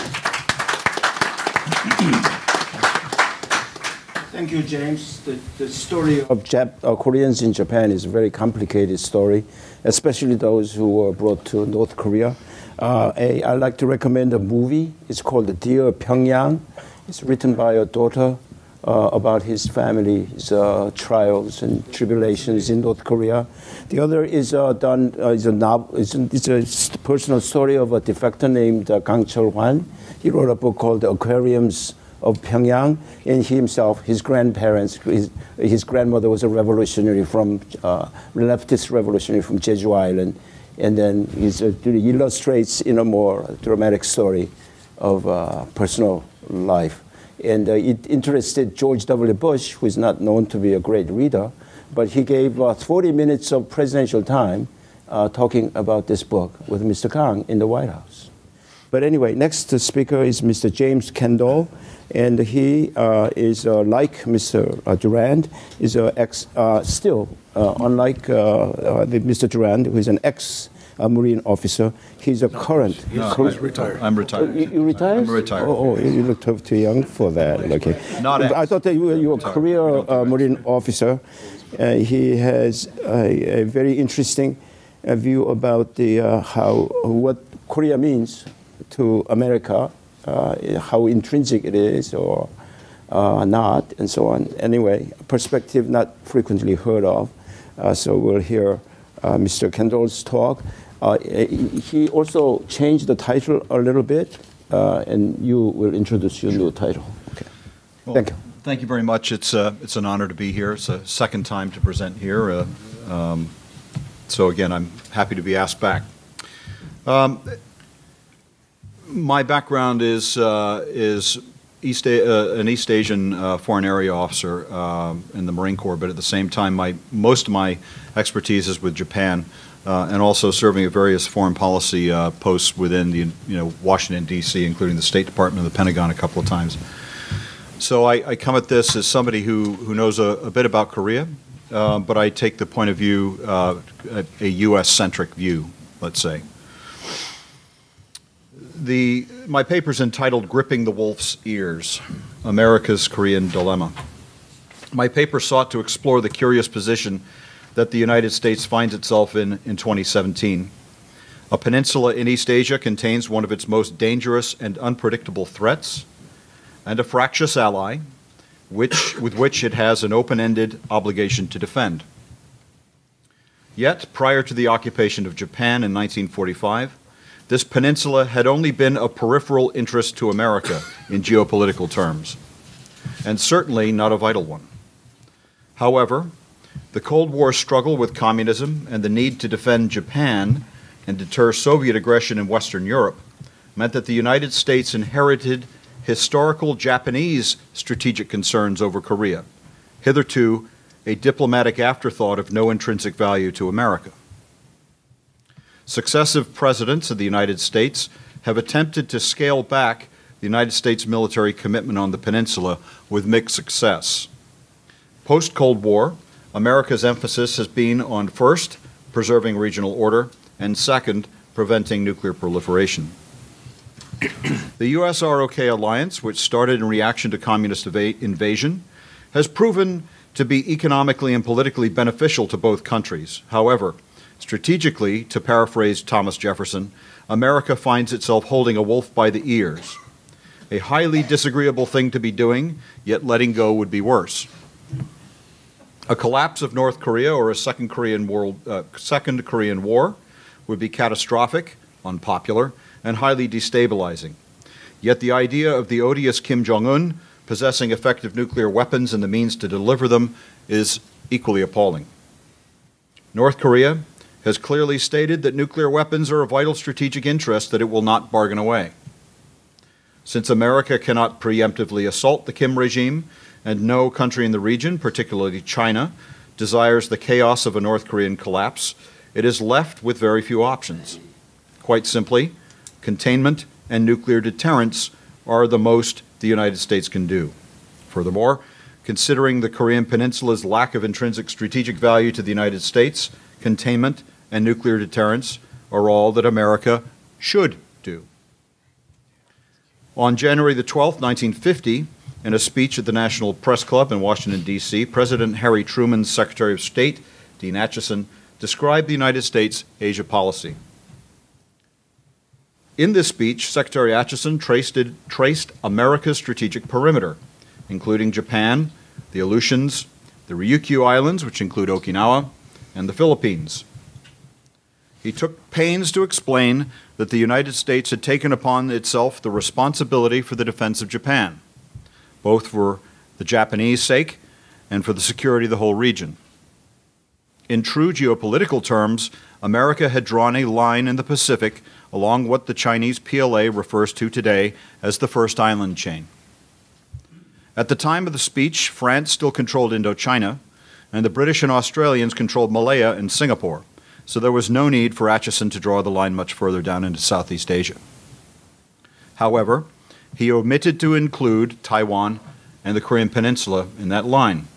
Thank you, James. The, the story of Jap- uh, Koreans in Japan is a very complicated story, especially those who were brought to North Korea. Uh, I'd like to recommend a movie. It's called The Dear Pyongyang. It's written by a daughter uh, about his family's uh, trials and tribulations in North Korea. The other is uh, done uh, is a novel. It's, a personal story of a defector named uh, Kang Chul Hwan. He wrote a book called The Aquariums of Pyongyang, and he himself, his grandparents, his, his grandmother was a revolutionary from uh, leftist revolutionary from Jeju Island, and then he illustrates in a more dramatic story of personal life. And uh, it interested George W. Bush, who is not known to be a great reader, but he gave uh, 40 minutes of presidential time uh, talking about this book with Mr. Kang in the White House. But anyway, next speaker is Mr. James Kendall, and he uh, is uh, like Mr. Uh, Durand, is a ex, still unlike the Mr. Durand, who is an ex a Marine officer. He's a current. No, he's retired. I'm retired. You, you retired? I'm retired. Oh, oh, you look too, too young for that. Okay. Not I thought that you were, you were a career uh, Marine officer. Uh, he has a, a very interesting uh, view about the uh, how what Korea means to America, uh, how intrinsic it is or uh, not, and so on. Anyway, perspective not frequently heard of. so we'll hear Mr. Kendall's talk. Uh, he also changed the title a little bit, uh, and you will introduce your new title. Okay. Well, thank you. Thank you very much. It's uh, it's an honor to be here. It's a second time to present here. Uh, um, so again, I'm happy to be asked back. Um, my background is uh, is East uh, an East Asian uh, foreign area officer uh, in the Marine Corps, but at the same time, my most of my expertise is with Japan uh, and also serving at various foreign policy uh, posts within the you know Washington D.C., including the State Department and the Pentagon a couple of times. So I, I come at this as somebody who who knows a, a bit about Korea, but I take the point of view a, a U.S. centric view, let's say. The my paper is entitled "Gripping the Wolf's Ears: America's Korean Dilemma." My paper sought to explore the curious position that the United States finds itself in in 2017. A peninsula in East Asia contains one of its most dangerous and unpredictable threats, and a fractious ally which, with which it has an open ended obligation to defend. Yet, prior to the occupation of Japan in 1945, this peninsula had only been of peripheral interest to America in geopolitical terms, and certainly not a vital one. However, the Cold War struggle with communism and the need to defend Japan and deter Soviet aggression in Western Europe meant that the United States inherited historical Japanese strategic concerns over Korea, hitherto a diplomatic afterthought of no intrinsic value to America. Successive presidents of the United States have attempted to scale back the United States military commitment on the peninsula with mixed success. Post Cold War, America's emphasis has been on first, preserving regional order, and second, preventing nuclear proliferation. *clears throat* the US ROK alliance, which started in reaction to communist invasion, has proven to be economically and politically beneficial to both countries. However, strategically, to paraphrase Thomas Jefferson, America finds itself holding a wolf by the ears. A highly disagreeable thing to be doing, yet letting go would be worse. A collapse of North Korea or a second Korean, world, uh, second Korean War would be catastrophic, unpopular, and highly destabilizing. Yet the idea of the odious Kim Jong un possessing effective nuclear weapons and the means to deliver them is equally appalling. North Korea has clearly stated that nuclear weapons are a vital strategic interest that it will not bargain away. Since America cannot preemptively assault the Kim regime, and no country in the region, particularly China, desires the chaos of a North Korean collapse, it is left with very few options. Quite simply, containment and nuclear deterrence are the most the United States can do. Furthermore, considering the Korean Peninsula's lack of intrinsic strategic value to the United States, containment and nuclear deterrence are all that America should do. On January the 12th, 1950, in a speech at the National Press Club in Washington, D.C., President Harry Truman's Secretary of State, Dean Acheson, described the United States Asia policy. In this speech, Secretary Acheson traced, traced America's strategic perimeter, including Japan, the Aleutians, the Ryukyu Islands, which include Okinawa, and the Philippines. He took pains to explain that the United States had taken upon itself the responsibility for the defense of Japan both for the Japanese sake and for the security of the whole region. In true geopolitical terms, America had drawn a line in the Pacific along what the Chinese PLA refers to today as the First Island Chain. At the time of the speech, France still controlled Indochina, and the British and Australians controlled Malaya and Singapore, so there was no need for Acheson to draw the line much further down into Southeast Asia. However, he omitted to include Taiwan and the Korean Peninsula in that line.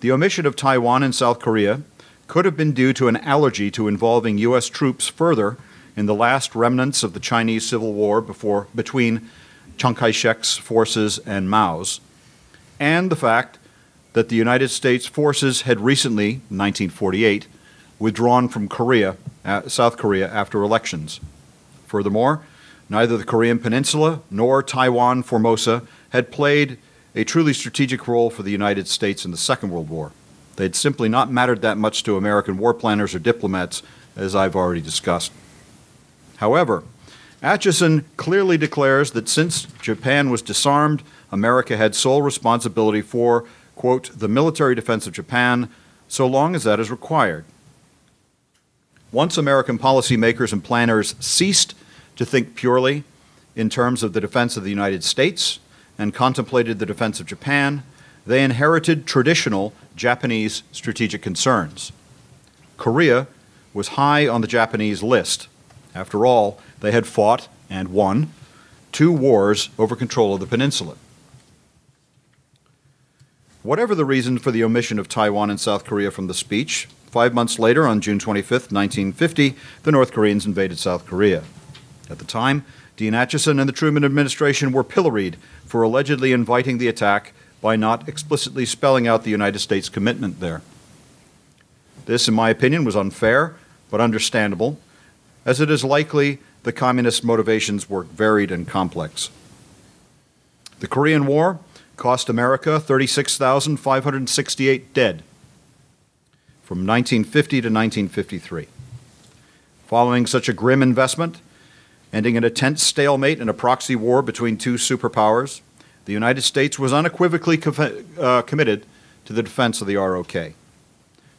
The omission of Taiwan and South Korea could have been due to an allergy to involving U.S. troops further in the last remnants of the Chinese Civil War before, between Chiang Kai shek's forces and Mao's, and the fact that the United States forces had recently, 1948, withdrawn from Korea, uh, South Korea after elections. Furthermore, Neither the Korean Peninsula nor Taiwan Formosa had played a truly strategic role for the United States in the Second World War. They had simply not mattered that much to American war planners or diplomats, as I've already discussed. However, Acheson clearly declares that since Japan was disarmed, America had sole responsibility for, quote, the military defense of Japan, so long as that is required. Once American policymakers and planners ceased to think purely in terms of the defense of the United States and contemplated the defense of Japan, they inherited traditional Japanese strategic concerns. Korea was high on the Japanese list. After all, they had fought and won two wars over control of the peninsula. Whatever the reason for the omission of Taiwan and South Korea from the speech, five months later, on June 25, 1950, the North Koreans invaded South Korea. At the time, Dean Acheson and the Truman administration were pilloried for allegedly inviting the attack by not explicitly spelling out the United States commitment there. This, in my opinion, was unfair but understandable, as it is likely the communist motivations were varied and complex. The Korean War cost America 36,568 dead. From 1950 to 1953. Following such a grim investment, ending in a tense stalemate and a proxy war between two superpowers, the United States was unequivocally uh, committed to the defense of the ROK.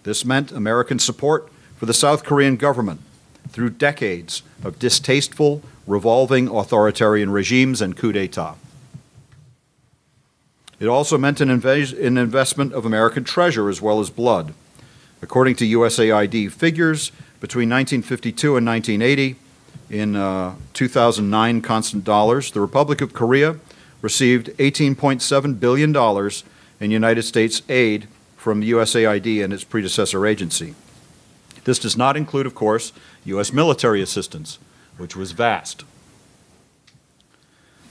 This meant American support for the South Korean government through decades of distasteful, revolving authoritarian regimes and coup d'etat. It also meant an, an investment of American treasure as well as blood. According to USAID figures, between 1952 and 1980, in uh, 2009 constant dollars, the Republic of Korea received $18.7 billion in United States aid from USAID and its predecessor agency. This does not include, of course, U.S. military assistance, which was vast.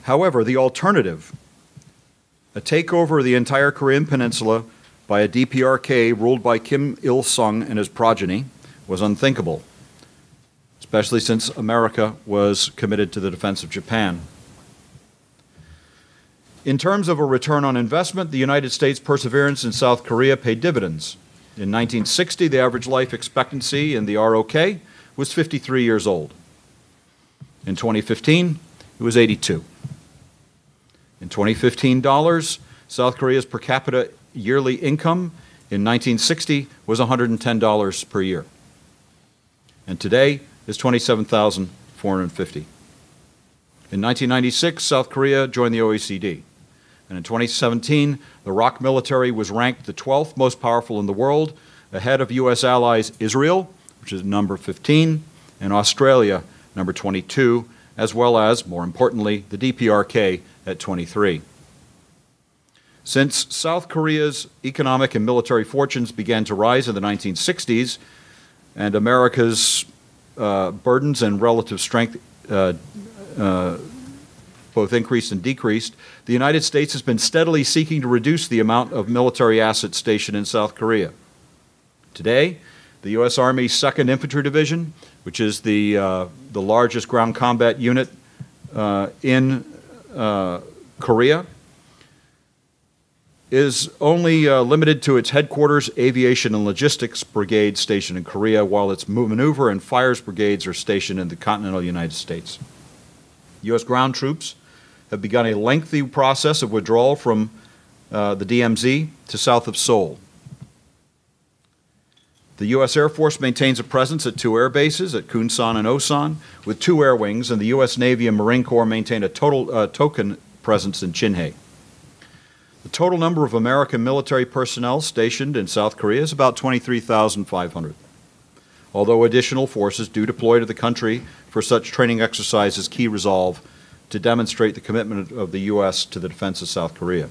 However, the alternative, a takeover of the entire Korean Peninsula by a DPRK ruled by Kim Il sung and his progeny, was unthinkable, especially since America was committed to the defense of Japan. In terms of a return on investment, the United States' perseverance in South Korea paid dividends. In 1960, the average life expectancy in the ROK was 53 years old. In 2015, it was 82. In 2015 dollars, South Korea's per capita yearly income in 1960 was $110 per year. And today is 27,450. In 1996, South Korea joined the OECD. And in 2017, the ROK military was ranked the 12th most powerful in the world, ahead of U.S. allies Israel, which is number 15, and Australia, number 22, as well as, more importantly, the DPRK at 23. Since South Korea's economic and military fortunes began to rise in the 1960s, and America's uh, burdens and relative strength uh, uh, both increased and decreased, the United States has been steadily seeking to reduce the amount of military assets stationed in South Korea. Today, the U.S. Army's 2nd Infantry Division, which is the, uh, the largest ground combat unit uh, in uh, Korea, is only uh, limited to its headquarters aviation and logistics brigade stationed in Korea, while its maneuver and fires brigades are stationed in the continental United States. U.S. ground troops have begun a lengthy process of withdrawal from uh, the DMZ to south of Seoul. The U.S. Air Force maintains a presence at two air bases, at Kunsan and Osan, with two air wings, and the U.S. Navy and Marine Corps maintain a total uh, token presence in Chinhae. The total number of American military personnel stationed in South Korea is about 23,500. Although additional forces do deploy to the country for such training exercises, key resolve to demonstrate the commitment of the U.S. to the defense of South Korea.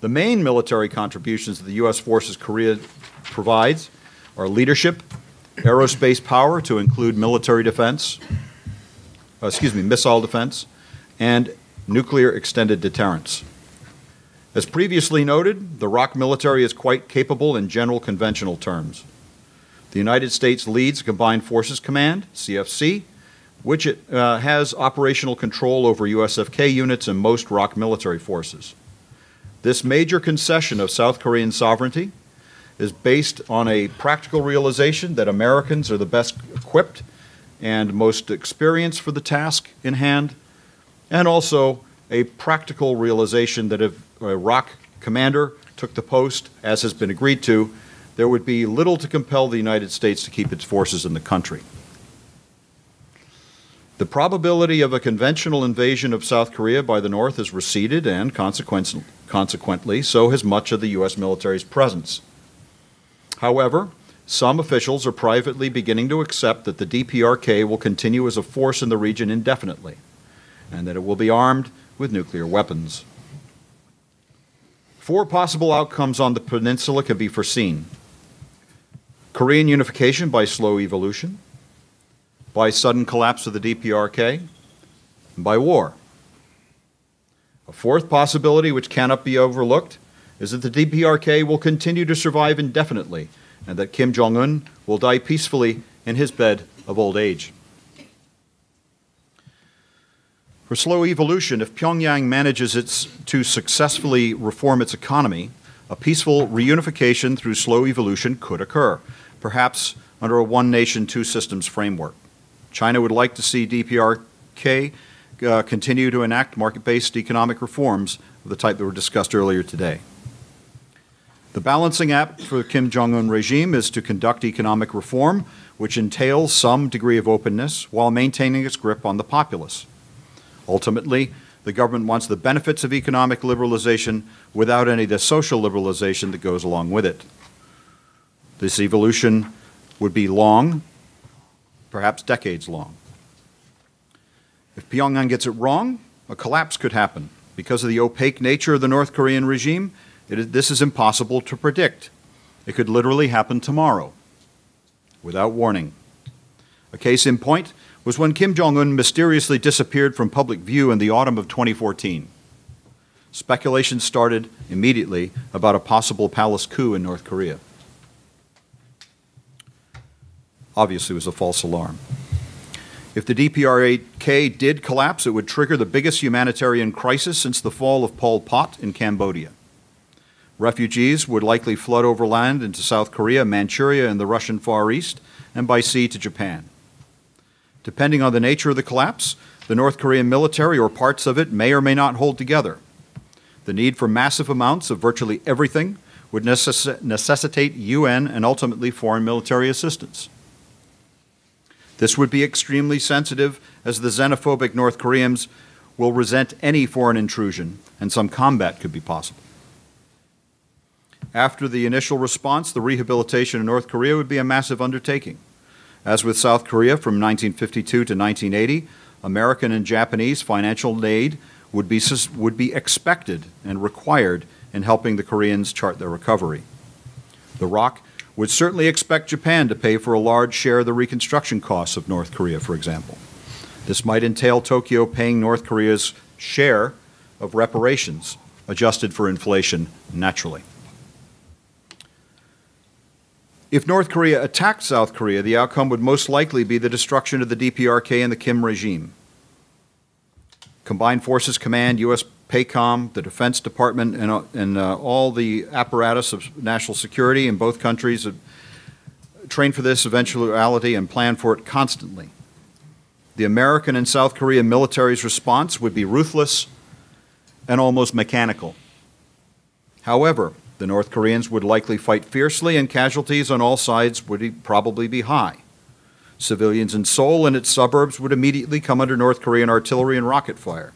The main military contributions that the U.S. Forces Korea provides are leadership, aerospace power to include military defense, uh, excuse me, missile defense, and nuclear extended deterrence. As previously noted, the ROK military is quite capable in general conventional terms. The United States leads Combined Forces Command, CFC, which it uh, has operational control over USFK units and most ROK military forces. This major concession of South Korean sovereignty is based on a practical realization that Americans are the best equipped and most experienced for the task in hand, and also a practical realization that if Uh, a ROK commander took the post, as has been agreed to, there would be little to compel the United States to keep its forces in the country. The probability of a conventional invasion of South Korea by the North has receded, and consequently, so has much of the U.S. military's presence. However, some officials are privately beginning to accept that the DPRK will continue as a force in the region indefinitely, and that it will be armed with nuclear weapons. Four possible outcomes on the peninsula can be foreseen Korean unification by slow evolution by sudden collapse of the DPRK, and by war. A fourth possibility, which cannot be overlooked, is that the DPRK will continue to survive indefinitely and that Kim Jong un will die peacefully in his bed of old age. For slow evolution, if Pyongyang manages its, to successfully reform its economy, a peaceful reunification through slow evolution could occur, perhaps under a one nation, two systems framework. China would like to see DPRK uh, continue to enact market based economic reforms of the type that were discussed earlier today. The balancing act for the Kim Jong un regime is to conduct economic reform, which entails some degree of openness while maintaining its grip on the populace. Ultimately, the government wants the benefits of economic liberalization without any of the social liberalization that goes along with it. This evolution would be long, perhaps decades long. If Pyongyang gets it wrong, a collapse could happen. Because of the opaque nature of the North Korean regime, this is impossible to predict. It could literally happen tomorrow, without warning. A case in point was when Kim Jong un mysteriously disappeared from public view in the autumn of 2014. Speculation started immediately about a possible palace coup in North Korea. Obviously, it was a false alarm. If the DPRK did collapse, it would trigger the biggest humanitarian crisis since the fall of Pol Pot in Cambodia. Refugees would likely flood overland into South Korea, Manchuria, and the Russian Far East, and by sea to Japan. Depending on the nature of the collapse, the North Korean military or parts of it may or may not hold together. The need for massive amounts of virtually everything would necess necessitate UN and ultimately foreign military assistance. This would be extremely sensitive, as the xenophobic North Koreans will resent any foreign intrusion, and some combat could be possible. After the initial response, the rehabilitation of North Korea would be a massive undertaking. As with South Korea from 1952 to 1980, American and Japanese financial aid would be, would be expected and required in helping the Koreans chart their recovery. The ROK would certainly expect Japan to pay for a large share of the reconstruction costs of North Korea, for example. This might entail Tokyo paying North Korea's share of reparations, adjusted for inflation naturally. If North Korea attacked South Korea, the outcome would most likely be the destruction of the DPRK and the Kim regime. Combined Forces Command, U.S. PACOM, the Defense Department, and, uh, and uh, all the apparatus of national security in both countries have trained for this eventuality and plan for it constantly. The American and South Korean military's response would be ruthless and almost mechanical. However, the North Koreans would likely fight fiercely, and casualties on all sides would probably be high. Civilians in Seoul and its suburbs would immediately come under North Korean artillery and rocket fire.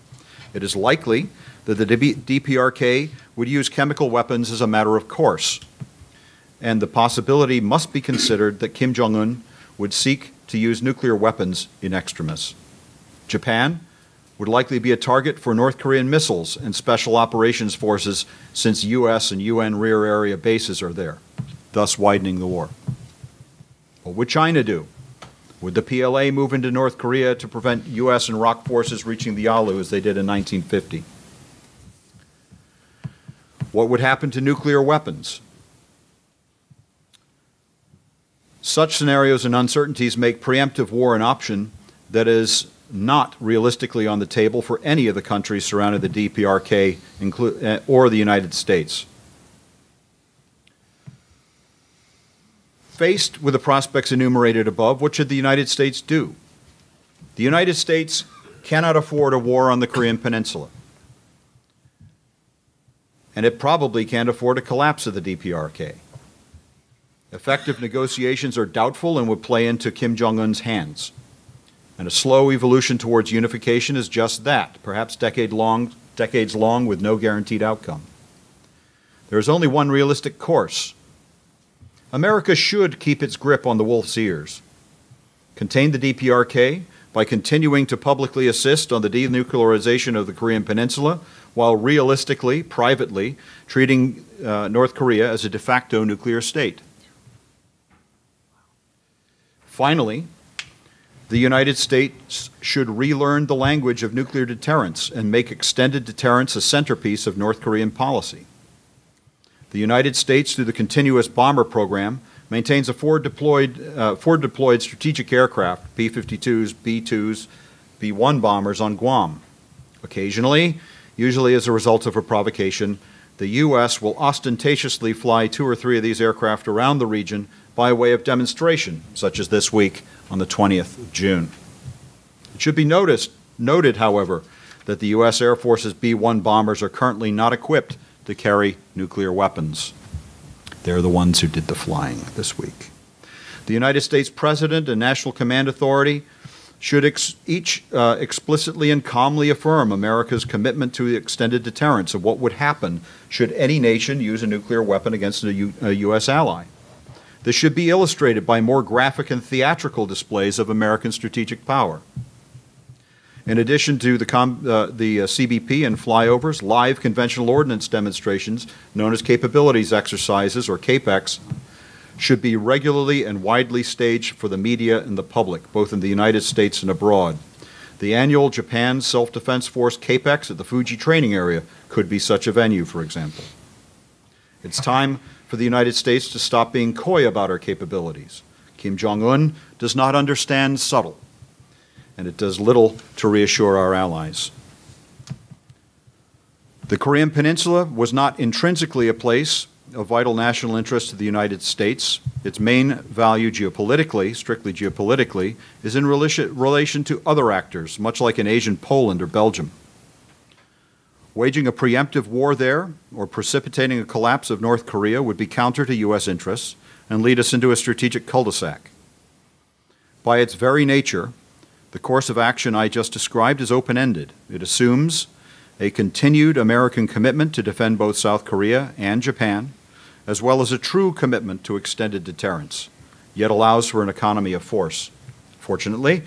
It is likely that the DPRK would use chemical weapons as a matter of course. And the possibility must be considered that Kim Jong un would seek to use nuclear weapons in extremis. Japan would likely be a target for North Korean missiles and special operations forces since U.S. and UN rear area bases are there, thus widening the war. What would China do? Would the PLA move into North Korea to prevent U.S. and ROK forces reaching the Yalu as they did in 1950? What would happen to nuclear weapons? Such scenarios and uncertainties make preemptive war an option that is not realistically on the table for any of the countries surrounding the DPRK eh, or the United States. Faced with the prospects enumerated above, what should the United States do? The United States cannot afford a war on the Korean Peninsula and it probably can't afford a collapse of the DPRK. Effective negotiations are doubtful and would play into Kim Jong un's hands. And a slow evolution towards unification is just that, perhaps decade long, decades long with no guaranteed outcome. There is only one realistic course. America should keep its grip on the wolf's ears, contain the DPRK by continuing to publicly assist on the denuclearization of the Korean Peninsula while realistically, privately, treating uh, North Korea as a de facto nuclear state. Finally, the United States should relearn the language of nuclear deterrence and make extended deterrence a centerpiece of North Korean policy. The United States, through the continuous bomber program, maintains a deployed, uh, deployed strategic aircraft, B 52s, B 2s, B 1 bombers on Guam. Occasionally, usually as a result of a provocation, the U.S. will ostentatiously fly two or three of these aircraft around the region by way of demonstration, such as this week on the 20th of June. It should be noticed, noted, however, that the U.S. Air Force's B 1 bombers are currently not equipped to carry nuclear weapons. They're the ones who did the flying this week. The United States President and National Command Authority should ex each uh, explicitly and calmly affirm America's commitment to the extended deterrence of what would happen should any nation use a nuclear weapon against a, U a U.S. ally. This should be illustrated by more graphic and theatrical displays of American strategic power. In addition to the, uh, the uh, CBP and flyovers, live conventional ordnance demonstrations, known as capabilities exercises or CAPEX, should be regularly and widely staged for the media and the public, both in the United States and abroad. The annual Japan Self Defense Force CAPEX at the Fuji Training Area could be such a venue, for example. It's time for the United States to stop being coy about our capabilities. Kim Jong un does not understand subtle and it does little to reassure our allies. The Korean Peninsula was not intrinsically a place of vital national interest to the United States. Its main value geopolitically, strictly geopolitically, is in relation to other actors, much like an Asian Poland or Belgium. Waging a preemptive war there or precipitating a collapse of North Korea would be counter to U.S. interests and lead us into a strategic cul de sac. By its very nature, the course of action I just described is open ended. It assumes a continued American commitment to defend both South Korea and Japan, as well as a true commitment to extended deterrence, yet allows for an economy of force. Fortunately,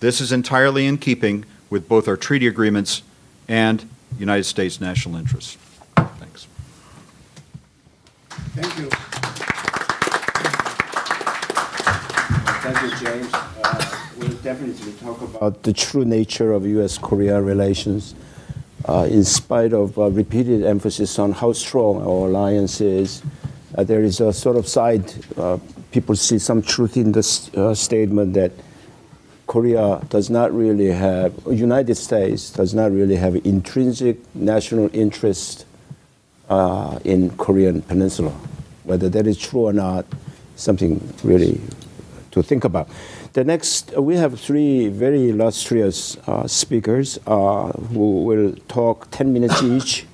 this is entirely in keeping with both our treaty agreements and United States national interests. Thanks. Thank you. Thank you, James. Uh, we'll definitely talk about the true nature of U.S.-Korea relations, uh, in spite of uh, repeated emphasis on how strong our alliance is. Uh, there is a sort of side, uh, people see some truth in this uh, statement that Korea does not really have, United States does not really have intrinsic national interest uh, in Korean Peninsula. Whether that is true or not, something really to think about. The next, we have three very illustrious uh, speakers uh, who will talk 10 minutes *coughs* each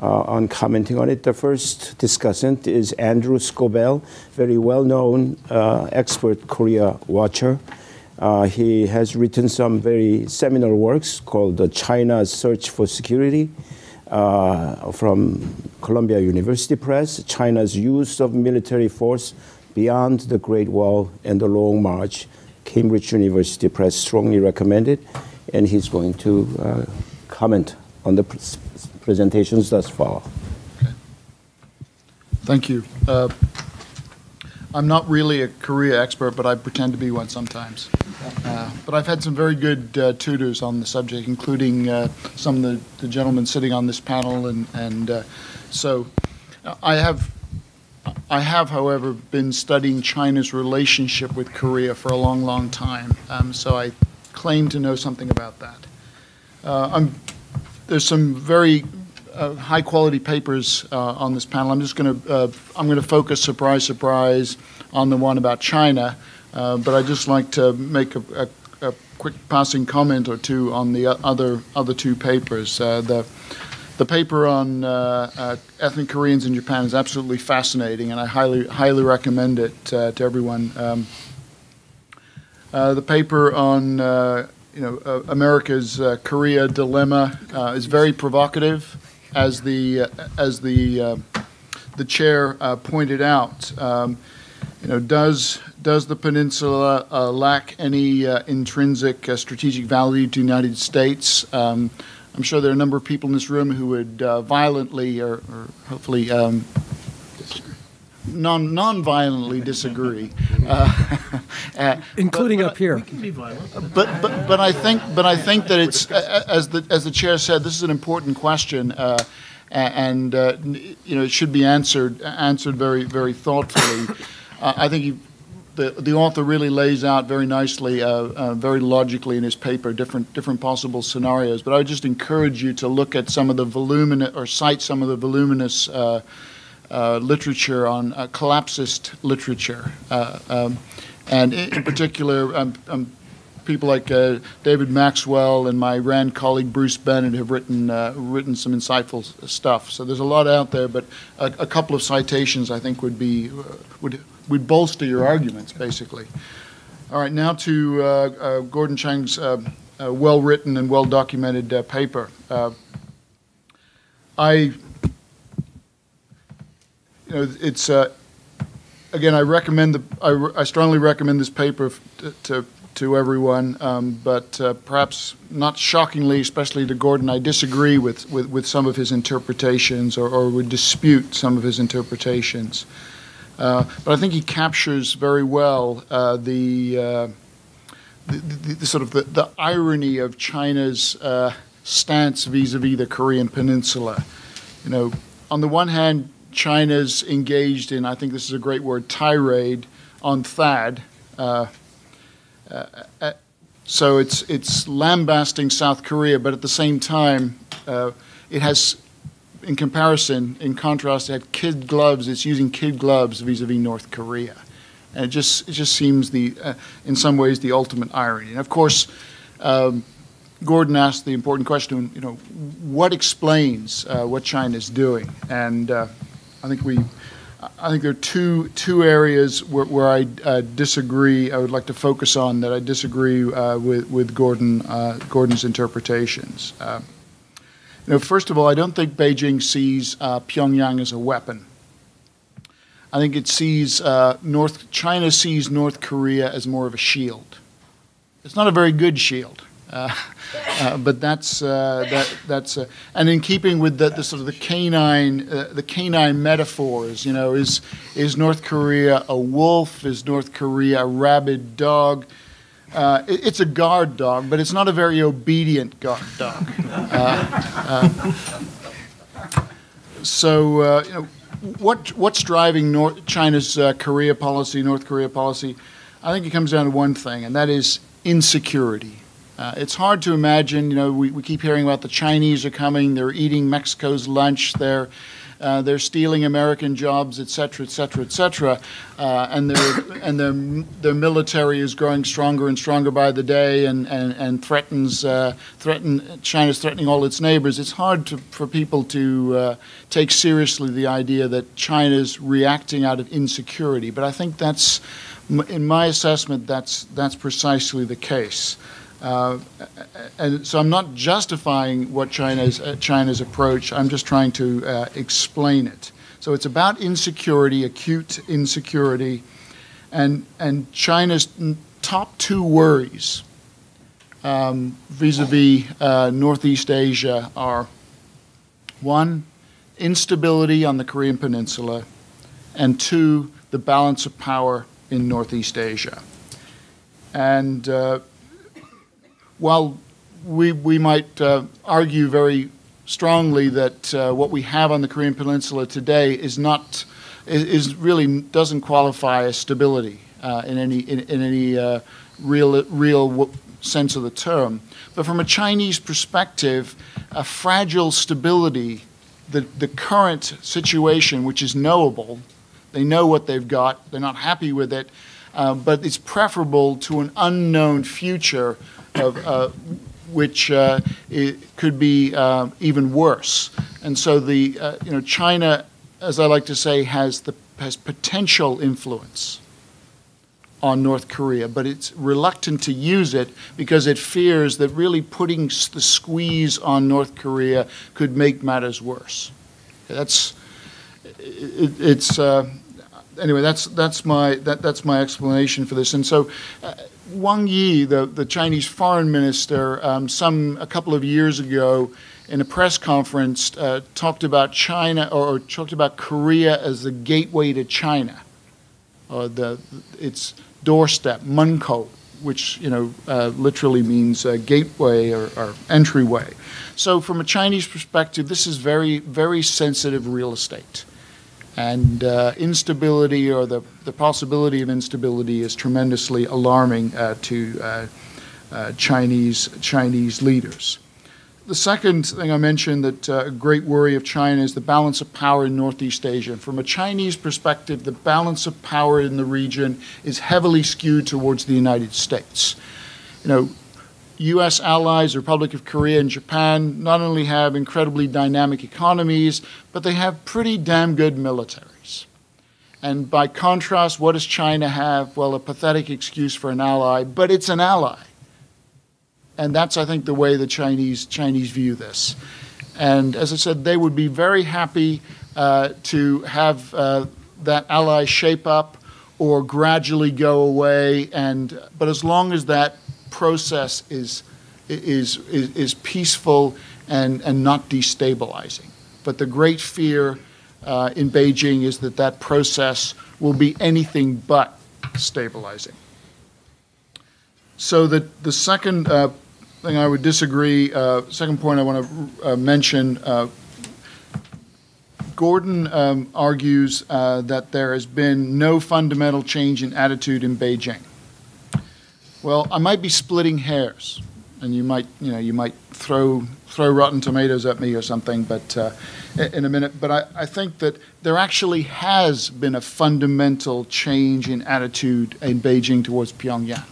uh, on commenting on it. The first discussant is Andrew Scobell, very well-known uh, expert Korea watcher. Uh, he has written some very seminal works called China's Search for Security from Columbia University Press, China's Use of Military Force Beyond the Great Wall and the Long March Cambridge University Press strongly recommended, and he's going to uh, comment on the presentations thus far. Thank you. Uh, I'm not really a Korea expert, but I pretend to be one sometimes. Uh, but I've had some very good uh, tutors on the subject, including uh, some of the, the, gentlemen sitting on this panel, and, and uh, so I have I have, however, been studying China's relationship with Korea for a long, long time, um, so I claim to know something about that. Uh, there's some very uh, high-quality papers uh, on this panel. I'm just going to uh, I'm going to focus, surprise, surprise, on the one about China, uh, but I'd just like to make a, a, a, quick passing comment or two on the other other two papers. Uh, the the paper on uh, uh, ethnic Koreans in Japan is absolutely fascinating, and I highly highly recommend it uh, to everyone. Um, uh, the paper on uh, you know uh, America's Korea dilemma is very provocative, as the as the the chair pointed out. Um, you know, does does the peninsula lack any intrinsic strategic value to the United States? Um, I'm sure there are a number of people in this room who would uh, violently or, or hopefully um, non non-violently disagree, *laughs* uh, uh, including but, but up here. But but but I think but I think that it's as the as the chair said, this is an important question, uh, and uh, you know it should be answered answered very very thoughtfully. Uh, I think the, the author really lays out very nicely, uh, uh, very logically in his paper, different different possible scenarios. But I would just encourage you to look at some of the voluminous or cite some of the voluminous uh, uh literature on uh, collapsist literature, uh, um, and in, particular, um, um, people like David Maxwell and my RAND colleague Bruce Bennett have written written some insightful stuff. So there's a lot out there, but a, a couple of citations I think would be would would bolster your arguments, basically. All right, now to uh, uh, Gordon Chang's uh, uh well-written and well-documented uh, paper. Uh, I, you know, it's again. I recommend the. I, I, strongly recommend this paper to to, to everyone, um, but perhaps not shockingly, especially to Gordon, I disagree with with, with some of his interpretations or, or would dispute some of his interpretations. Uh, but I think he captures very well uh, the, uh, the, the, the, sort of the, the, irony of China's uh, stance vis-a-vis the Korean Peninsula. You know, on the one hand, China's engaged in, I think this is a great word, tirade on THAAD. Uh, so it's it's lambasting South Korea, but at the same time, it has in comparison, in contrast, had kid gloves. It's using kid gloves vis-a-vis North Korea, and it just it just seems the uh, in some ways the ultimate irony. And of course, um, Gordon asked the important question. You know, what explains uh, what China is doing? And uh, I think we. I think there are two two areas where, where I uh, disagree. I would like to focus on that I disagree uh, with with Gordon uh, Gordon's interpretations. You know, first of all, I don't think Beijing sees uh, Pyongyang as a weapon. I think it sees uh, North China sees North Korea as more of a shield. It's not a very good shield, uh, *laughs* uh but that's uh, that that's uh, and in keeping with the, the, sort of the canine the canine metaphors. You know, is is North Korea a wolf? Is North Korea a rabid dog? Uh, it, it's a guard dog, but it's not a very obedient guard dog. *laughs* Uh, uh, so, uh, you know, what, what's driving North, China's uh, Korea policy, North Korea policy? I think it comes down to one thing, and that is insecurity. Uh, it's hard to imagine, you know, we, we keep hearing about the Chinese are coming, they're eating Mexico's lunch, they're uh, they're stealing American jobs, et cetera, et cetera, et cetera. Uh, and their and their their military is growing stronger and stronger by the day, and and, and threatens uh, threaten China's threatening all its neighbors. It's hard to, for people to uh, take seriously the idea that China's reacting out of insecurity. But I think that's, in my assessment, that's that's precisely the case. Uh, and so I'm not justifying what China's uh, China's approach. I'm just trying to uh, explain it. So it's about insecurity, acute insecurity, and and China's top two worries um, vis-a-vis uh, Northeast Asia are one, instability on the Korean Peninsula, and two, the balance of power in Northeast Asia. And uh, while we, we might uh, argue very strongly that uh, what we have on the Korean Peninsula today is not is, is really doesn't qualify as stability uh, in any in, in any uh, real real sense of the term. But from a Chinese perspective, a fragile stability, the the current situation, which is knowable, they know what they've got. They're not happy with it, uh, but it's preferable to an unknown future of, uh, which uh, could be uh, even worse. And so the uh, you know China, as I like to say, has the has potential influence on North Korea, but it's reluctant to use it because it fears that really putting the squeeze on North Korea could make matters worse. That's it, it's uh, anyway. That's that's my that, that's my explanation for this. And so, uh, Wang Yi, the, the Chinese foreign minister, um, some a couple of years ago in a press conference uh, talked about China or, or, talked about Korea as the gateway to China, or the its doorstep, Munko, which you know uh, literally means uh, gateway or, or entryway. So from a Chinese perspective, this is very very sensitive real estate. And uh, instability or the, the possibility of instability is tremendously alarming uh, to uh, uh, Chinese, Chinese leaders. The second thing I mentioned that a great worry of China is the balance of power in Northeast Asia. From a Chinese perspective, the balance of power in the region is heavily skewed towards the United States. You know, U.S. allies, the Republic of Korea and Japan, not only have incredibly dynamic economies, but they have pretty damn good militaries. And by contrast, what does China have? Well, a pathetic excuse for an ally, but it's an ally. And that's, I think, the way the Chinese, Chinese view this. And as I said, they would be very happy uh, to have uh, that ally shape up or gradually go away. And, but as long as that process is, is, is, is peaceful and, and not destabilizing. But the great fear uh, in Beijing is that that process will be anything but stabilizing. So the, the second uh, thing I would disagree, uh, second point I want to uh, mention, uh, Gordon um, argues uh, that there has been no fundamental change in attitude in Beijing. Well, I might be splitting hairs, and you might, you know, you might throw throw rotten tomatoes at me or something, but uh, in a minute. But I, I think that there actually has been a fundamental change in attitude in Beijing towards Pyongyang,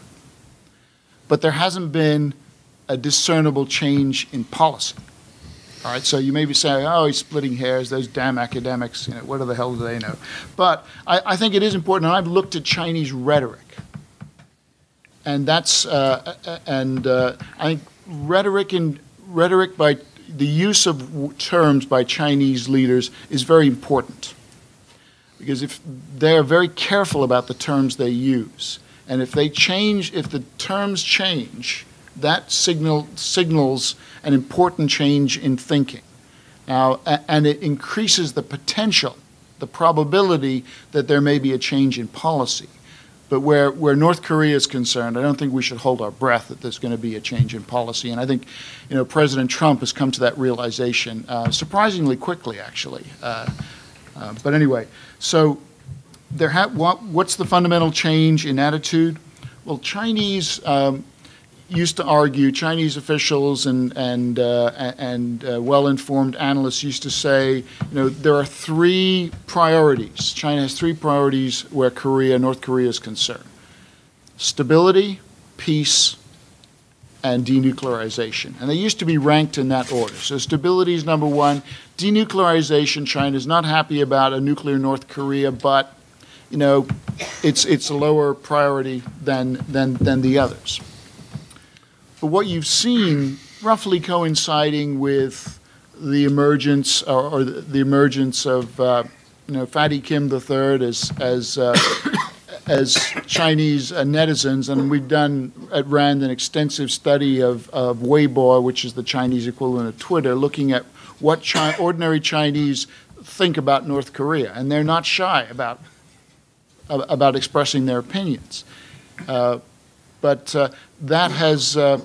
but there hasn't been a discernible change in policy. All right, so you may be saying, oh, he's splitting hairs, those damn academics, you know, what the hell do they know? But I, I think it is important, and I've looked at Chinese rhetoric. And that's, uh, and uh, I think rhetoric and rhetoric by the use of terms by Chinese leaders is very important. Because if they're very careful about the terms they use, and if they change, if the terms change, that signal, signals an important change in thinking. Now, and it increases the potential, the probability that there may be a change in policy. But where, where North Korea is concerned, I don't think we should hold our breath that there's going to be a change in policy. And I think, you know, President Trump has come to that realization uh, surprisingly quickly, actually. Uh, uh, but anyway, so there ha- what, what's the fundamental change in attitude? Well, Chinese um, used to argue, Chinese officials and, and, uh, and uh, well informed analysts used to say, you know, there are three priorities. China has three priorities where Korea, North Korea is concerned stability, peace, and denuclearization. And they used to be ranked in that order. So stability is number one. Denuclearization, China is not happy about a nuclear North Korea, but you know, it's it's a lower priority than than than the others. But what you've seen, roughly coinciding with the emergence or, or the emergence of uh, you know Fatty Kim III as as uh, *coughs* as Chinese uh, netizens, and we've done at RAND an extensive study of, of Weibo, which is the Chinese equivalent of Twitter, looking at what Chi- ordinary Chinese think about North Korea, and they're not shy about about expressing their opinions. Uh, but uh, that has uh,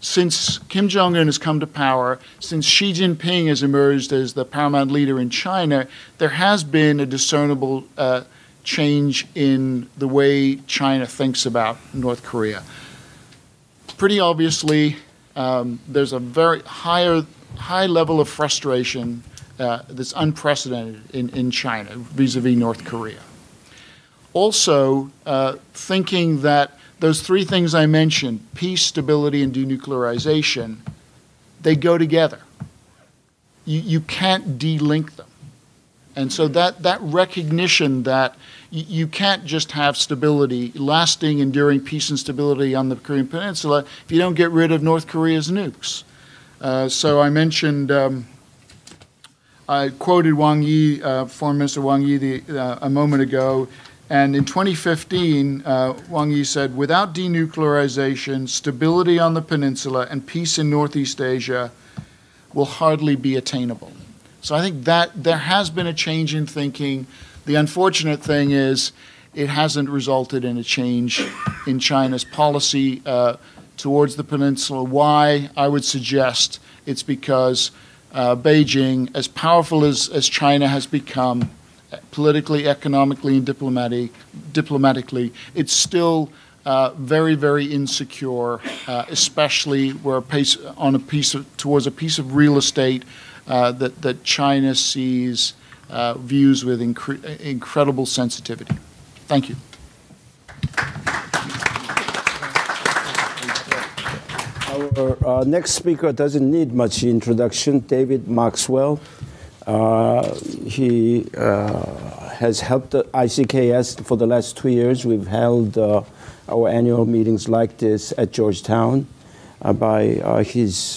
since Kim Jong un has come to power, since Xi Jinping has emerged as the paramount leader in China, there has been a discernible uh, change in the way China thinks about North Korea. Pretty obviously, um, there's a very higher, high level of frustration uh, that's unprecedented in, in China vis a vis North Korea. Also, uh, thinking that those three things I mentioned peace, stability, and denuclearization they go together. You, you can't de-link them. And so that, that recognition that you can't just have stability, lasting, enduring peace and stability on the Korean Peninsula if you don't get rid of North Korea's nukes. Uh, so I mentioned, um, I quoted Wang Yi, uh, Foreign Minister Wang Yi, the, uh, a moment ago. And in 2015, uh, Wang Yi said, without denuclearization, stability on the peninsula, and peace in Northeast Asia will hardly be attainable. So I think that there has been a change in thinking. The unfortunate thing is it hasn't resulted in a change in China's policy uh, towards the peninsula. Why? I would suggest it's because uh, Beijing, as powerful as, as China has become, politically, economically, and diplomatic, diplomatically, it's still uh, very, very insecure, uh, especially where a piece, on a piece of, towards a piece of real estate uh, that, that China sees, uh, views with incre incredible sensitivity. Thank you. Our uh, next speaker doesn't need much introduction, David Maxwell. Uh, he uh, has helped the ICKS for the last two years. We've held uh, our annual meetings like this at Georgetown by his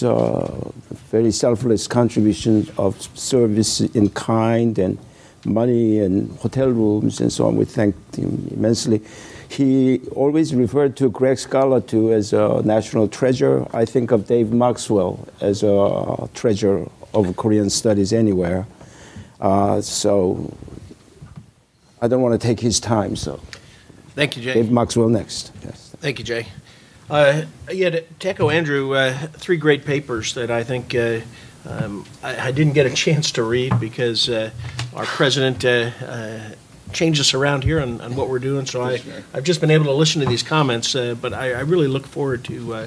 very selfless contribution of service in kind and money and hotel rooms and so on. We thank him immensely. He always referred to Greg Scholar as a national treasure. I think of Dave Maxwell as a treasure of Korean studies anywhere. Uh, so I don't want to take his time. So thank you, Jay. Dave Maxwell next. Yes. Thank you, Jay. Uh, yeah, to, echo Andrew, uh, three great papers that I think uh, um, I, I, didn't get a chance to read because uh, our president uh, change us around here on, on, what we're doing. So I, I've just been able to listen to these comments, uh, but I, I, really look forward to uh,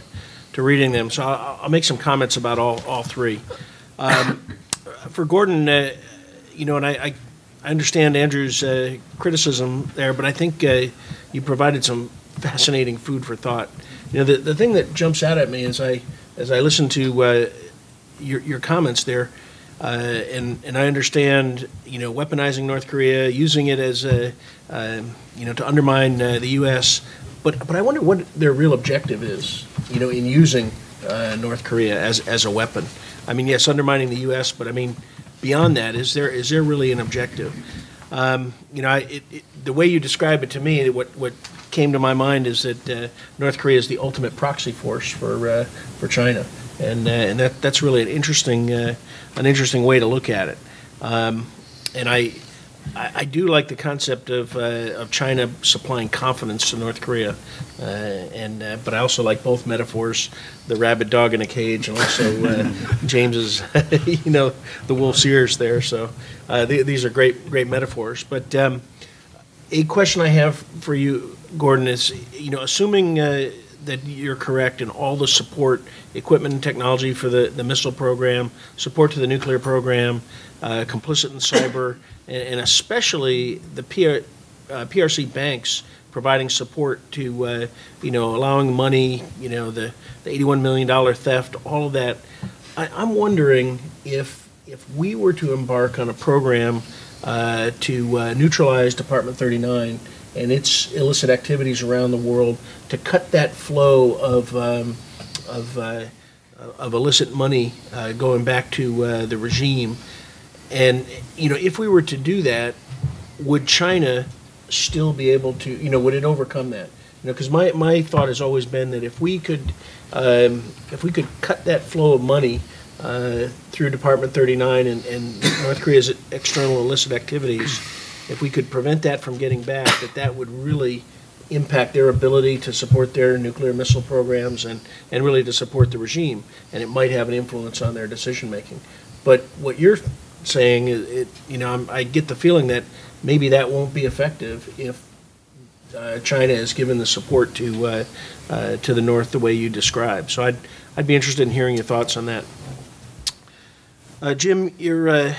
to reading them. So I'll, I'll, make some comments about all, all three. Um, for Gordon, uh, you know, and I, I understand Andrew's uh, criticism there, but I think uh, you provided some fascinating food for thought. You know, the, the thing that jumps out at me as I as I listen to uh, your, your comments there uh, and and I understand you know weaponizing North Korea, using it as a uh, you know to undermine uh, the U.S. But but I wonder what their real objective is. You know, in using North Korea as as a weapon. I mean, yes, undermining the U.S., but I mean, beyond that, is there is there really an objective? Um, you know, I, it, it, the way you describe it to me, what what came to my mind is that uh, North Korea is the ultimate proxy force for uh, for China and uh, and that that's really an interesting uh, an interesting way to look at it. Um, and I, I, I do like the concept of uh, of China supplying confidence to North Korea, uh, and uh, but I also like both metaphors: the rabid dog in a cage, and also uh, *laughs* James's, *laughs* you know, the wolf's ears there. So th- these are great great metaphors. But um, a question I have for you, Gordon, is you know, assuming that you're correct in all the support, equipment and technology for the, the missile program, support to the nuclear program, uh, complicit in cyber, and, and especially the PR, uh, PRC banks providing support to, uh, you know, allowing money, you know, the, the $81 million theft, all of that. I, I'm wondering if, if we were to embark on a program uh, to uh, neutralize Department 39 and its illicit activities around the world to cut that flow of um, of, uh, of illicit money uh, going back to uh, the regime. And you know, if we were to do that, would China still be able to? You know, would it overcome that? You know, because my, my thought has always been that if we could um, if we could cut that flow of money uh, through Department 39 and, and North Korea's external illicit activities if we could prevent that from getting back, that that would really impact their ability to support their nuclear missile programs and, and really to support the regime. And it might have an influence on their decision making. But what you're saying, is, it, you know, I'm, i get the feeling that maybe that won't be effective if uh, China is given the support to uh, uh, to the north the way you described. So I'd I'd be interested in hearing your thoughts on that. Uh, Jim, you're uh,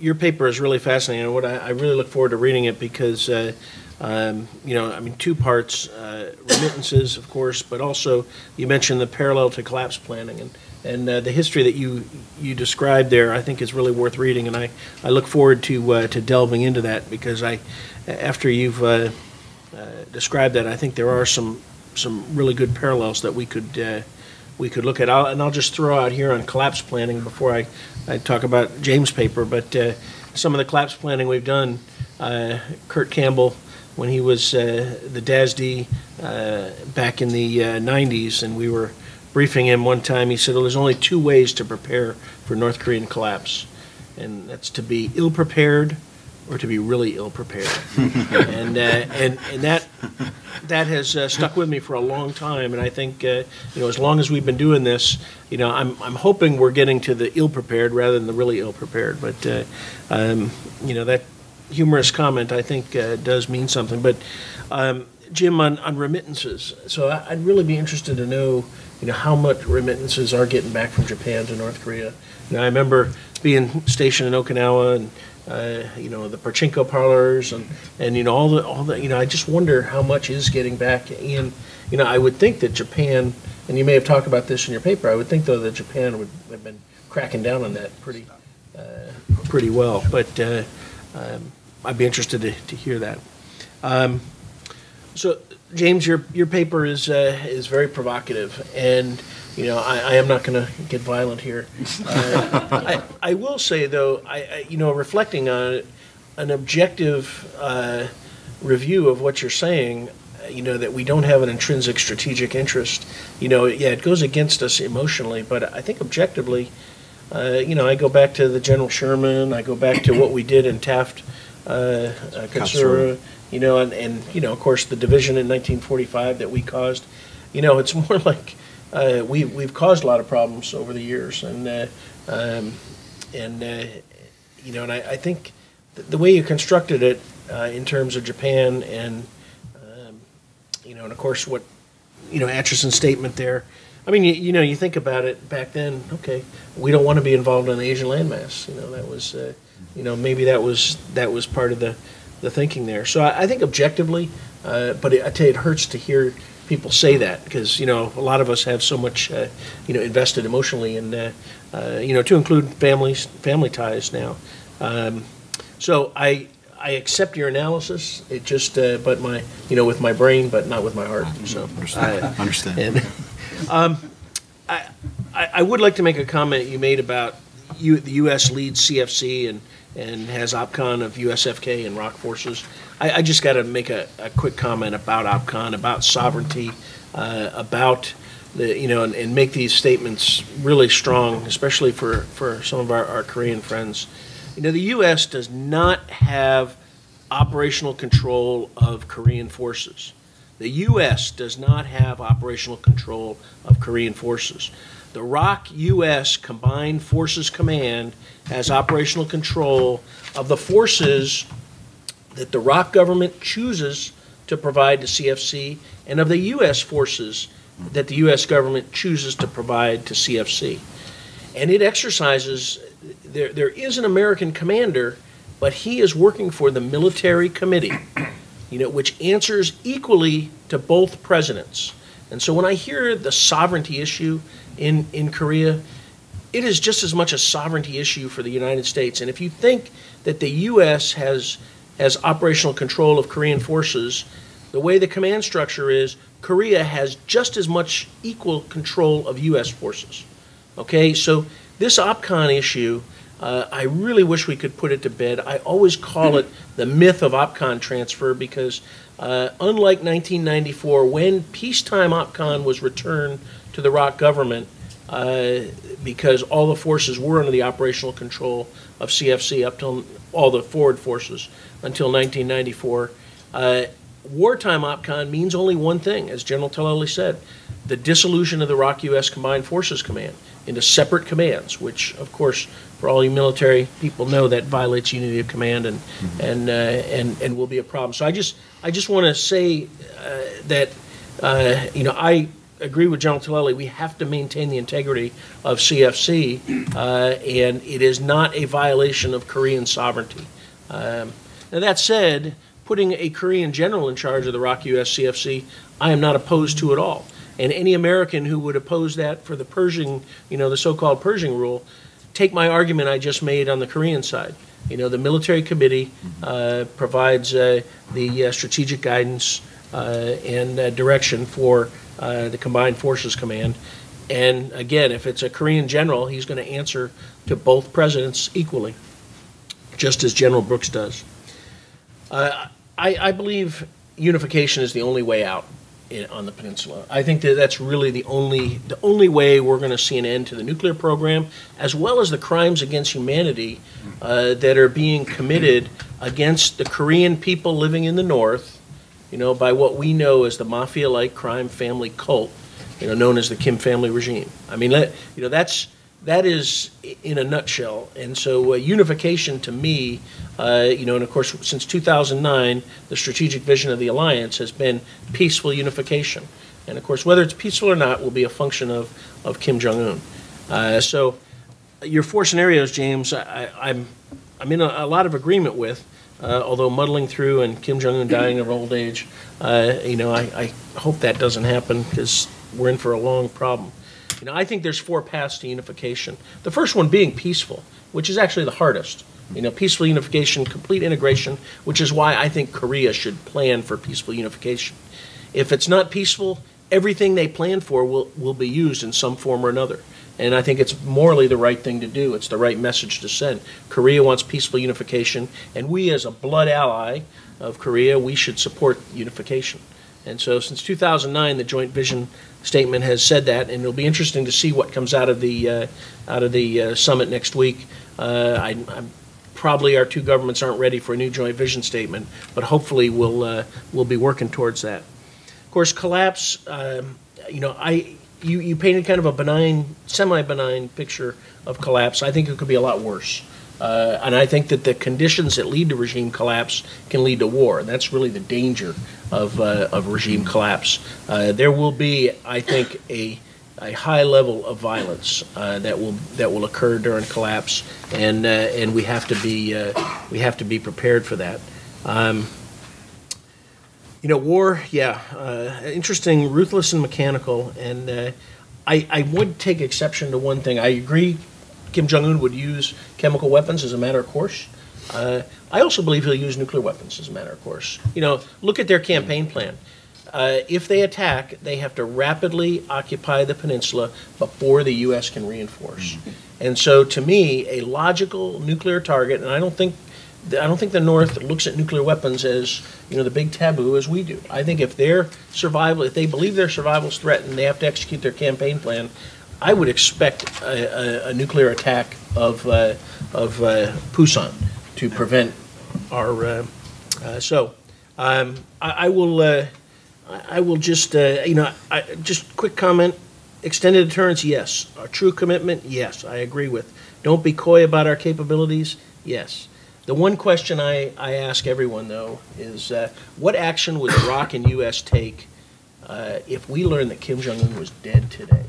your paper is really fascinating. What I, I, really look forward to reading it because, uh, um, you know, I mean, two parts: uh, remittances, of course, but also you mentioned the parallel to collapse planning and and uh, the history that you you described there. I think is really worth reading, and I, I look forward to uh, to delving into that because I, after you've uh, uh, described that, I think there are some some really good parallels that we could we could look at. I'll, and I'll just throw out here on collapse planning before I, I talk about James' paper, but uh, some of the collapse planning we've done, uh, Kurt Campbell, when he was uh, the DASD uh, back in the 90s, uh, and we were briefing him one time, he said, well, there's only two ways to prepare for North Korean collapse, and that's to be ill prepared or to be really ill prepared. *laughs* and, uh, and, and that, that has uh, stuck with me for a long time. And I think, uh, you know, as long as we've been doing this, you know, I'm, I'm hoping we're getting to the ill prepared rather than the really ill prepared. But, uh, um, you know, that, humorous comment, I think, uh, does mean something. But um, Jim, on, on remittances, so I, I'd really be interested to know, you know, how much remittances are getting back from Japan to North Korea. You know, I remember being stationed in Okinawa and uh, you know the pachinko parlors and and you know all the all the you know I just wonder how much is getting back in. You know, I would think that Japan, and you may have talked about this in your paper. I would think though that Japan would have been cracking down on that pretty uh, pretty well. But uh, um, I'd be interested to, to hear that. Um, so, James, your your paper is uh, is very provocative, and you know I, I am not going to get violent here. Uh, *laughs* I, I will say though, I, I you know reflecting on an objective uh, review of what you're saying, uh, you know that we don't have an intrinsic strategic interest. You know, yeah, it goes against us emotionally, but I think objectively, uh, you know, I go back to the General Sherman, I go back to what we did in Taft, uh, uh, Katsura, you know, and, and, you know, of course, the division in 1945 that we caused. You know, it's *laughs* more like uh, we, we've caused a lot of problems over the years. And, uh, um, and uh, you know, and I, I think th- the way you constructed it uh, in terms of Japan and, um, you know, and of course, what, you know, Acheson's statement there. I mean, you, you know, you think about it back then, okay, we don't want to be involved in the Asian landmass. You know, that was, uh, you know, maybe that was, that was part of the, the thinking there. So I, I think objectively, uh, but it, I tell you, it hurts to hear people say that because you know a lot of us have so much uh, you know invested emotionally and uh, uh, you know to include families, family ties now. Um, so I I accept your analysis. It just uh, but my you know with my brain, but not with my heart. So Understand. I- Understand. and, *laughs* um, I I would like to make a comment you made about you, the U.S. leads CFC and, and has OPCON of USFK and ROK forces. I, I just got to make a, a quick comment about OPCON, about sovereignty, uh, about the, you know, and, and make these statements really strong, especially for, for some of our, our Korean friends. You know, the U.S. does not have operational control of Korean forces. The U.S. does not have operational control of Korean forces. The ROK U.S. Combined Forces Command has operational control of the forces that the ROK government chooses to provide to CFC and of the U.S. forces that the U.S. government chooses to provide to CFC. And it exercises, there, there is an American commander, but he is working for the military committee you know, which answers equally to both presidents. And so when I hear the sovereignty issue in, in Korea, it is just as much a sovereignty issue for the United States. And if you think that the U.S. has, has operational control of Korean forces, the way the command structure is, Korea has just as much equal control of U.S. forces. Okay, so this OPCON issue, uh, I really wish we could put it to bed. I always call it the myth of OPCON transfer because, uh, unlike 1994, when peacetime OPCON was returned to the ROK government, uh, because all the forces were under the operational control of CFC up till all the forward forces until 1994. Uh, wartime OPCON means only one thing, as General Tilelli said the dissolution of the ROK U.S. Combined Forces Command into separate commands, which, of course, for all you military people know that violates unity of command and and uh, and and will be a problem. So I just I just want to say uh, that uh, you know I agree with General Tilelli. We have to maintain the integrity of CFC, uh, and it is not a violation of Korean sovereignty. Um, now that said, putting a Korean general in charge of the ROK US CFC, I am not opposed to at all. And any American who would oppose that for the Pershing, you know, the so-called Pershing rule, take my argument I just made on the Korean side. You know, the military committee uh, provides uh, the uh, strategic guidance uh, and uh, direction for uh, the Combined Forces Command. And again, if it's a Korean general, he's going to answer to both presidents equally, just as General Brooks does. Uh, I, I believe unification is the only way out in, on the peninsula. I think that that's really the only the only way we're going to see an end to the nuclear program, as well as the crimes against humanity uh, that are being committed against the Korean people living in the north. You know, by what we know as the mafia-like crime family cult, you know, known as the Kim family regime. I mean, you know, that's that is in a nutshell. And so uh, unification to me, uh, you know, and of course, since 2009, the strategic vision of the alliance has been peaceful unification. And of course, whether it's peaceful or not will be a function of, of Kim Jong Un. Uh, so your four scenarios, James, I, I- I'm, I'm in a, a lot of agreement with, uh, although muddling through and Kim Jong Un dying of old age, uh, you know, I, I hope that doesn't happen because we're in for a long problem. You know, I think there's four paths to unification. The first one being peaceful, which is actually the hardest. You know, peaceful unification, complete integration, which is why I think Korea should plan for peaceful unification. If it's not peaceful, everything they plan for will, will be used in some form or another. And I think it's morally the right thing to do. It's the right message to send. Korea wants peaceful unification, and we, as a blood ally of Korea, we should support unification. And so, since 2009, the Joint Vision Statement has said that, and it'll be interesting to see what comes out of the uh, out of the uh, summit next week. Uh, I, I'm probably our two governments aren't ready for a new Joint Vision Statement, but hopefully we'll uh, we'll be working towards that. Of course, collapse. Um, you know, I you, you painted kind of a benign, semi-benign picture of collapse. I think it could be a lot worse. Uh, and I think that the conditions that lead to regime collapse can lead to war, and that's really the danger of, uh, of regime collapse. Uh, there will be, I think, a, a high level of violence uh, that will that will occur during collapse, and uh, and we have to be uh, we have to be prepared for that. Um, you know, war, yeah, uh, interesting, ruthless and mechanical. And uh, I, I would take exception to one thing. I agree Kim Jong un would use chemical weapons as a matter of course. Uh, I also believe he'll use nuclear weapons as a matter of course. You know, look at their campaign plan. Uh, if they attack, they have to rapidly occupy the peninsula before the U.S. can reinforce. And so, to me, a logical nuclear target, and I don't think I don't think the North looks at nuclear weapons as you know the big taboo as we do. I think if their survival, if they believe their survival is threatened, they have to execute their campaign plan. I would expect a, a, a nuclear attack of uh, of uh, Pusan to prevent our. Uh, uh, so um, I, I will. Uh, I will just uh, you know I, just quick comment. Extended deterrence, yes. A true commitment, yes. I agree with. Don't be coy about our capabilities, yes. The one question I, I ask everyone, though, is uh, what action would ROK and U.S. take uh, if we learned that Kim Jong un was dead today?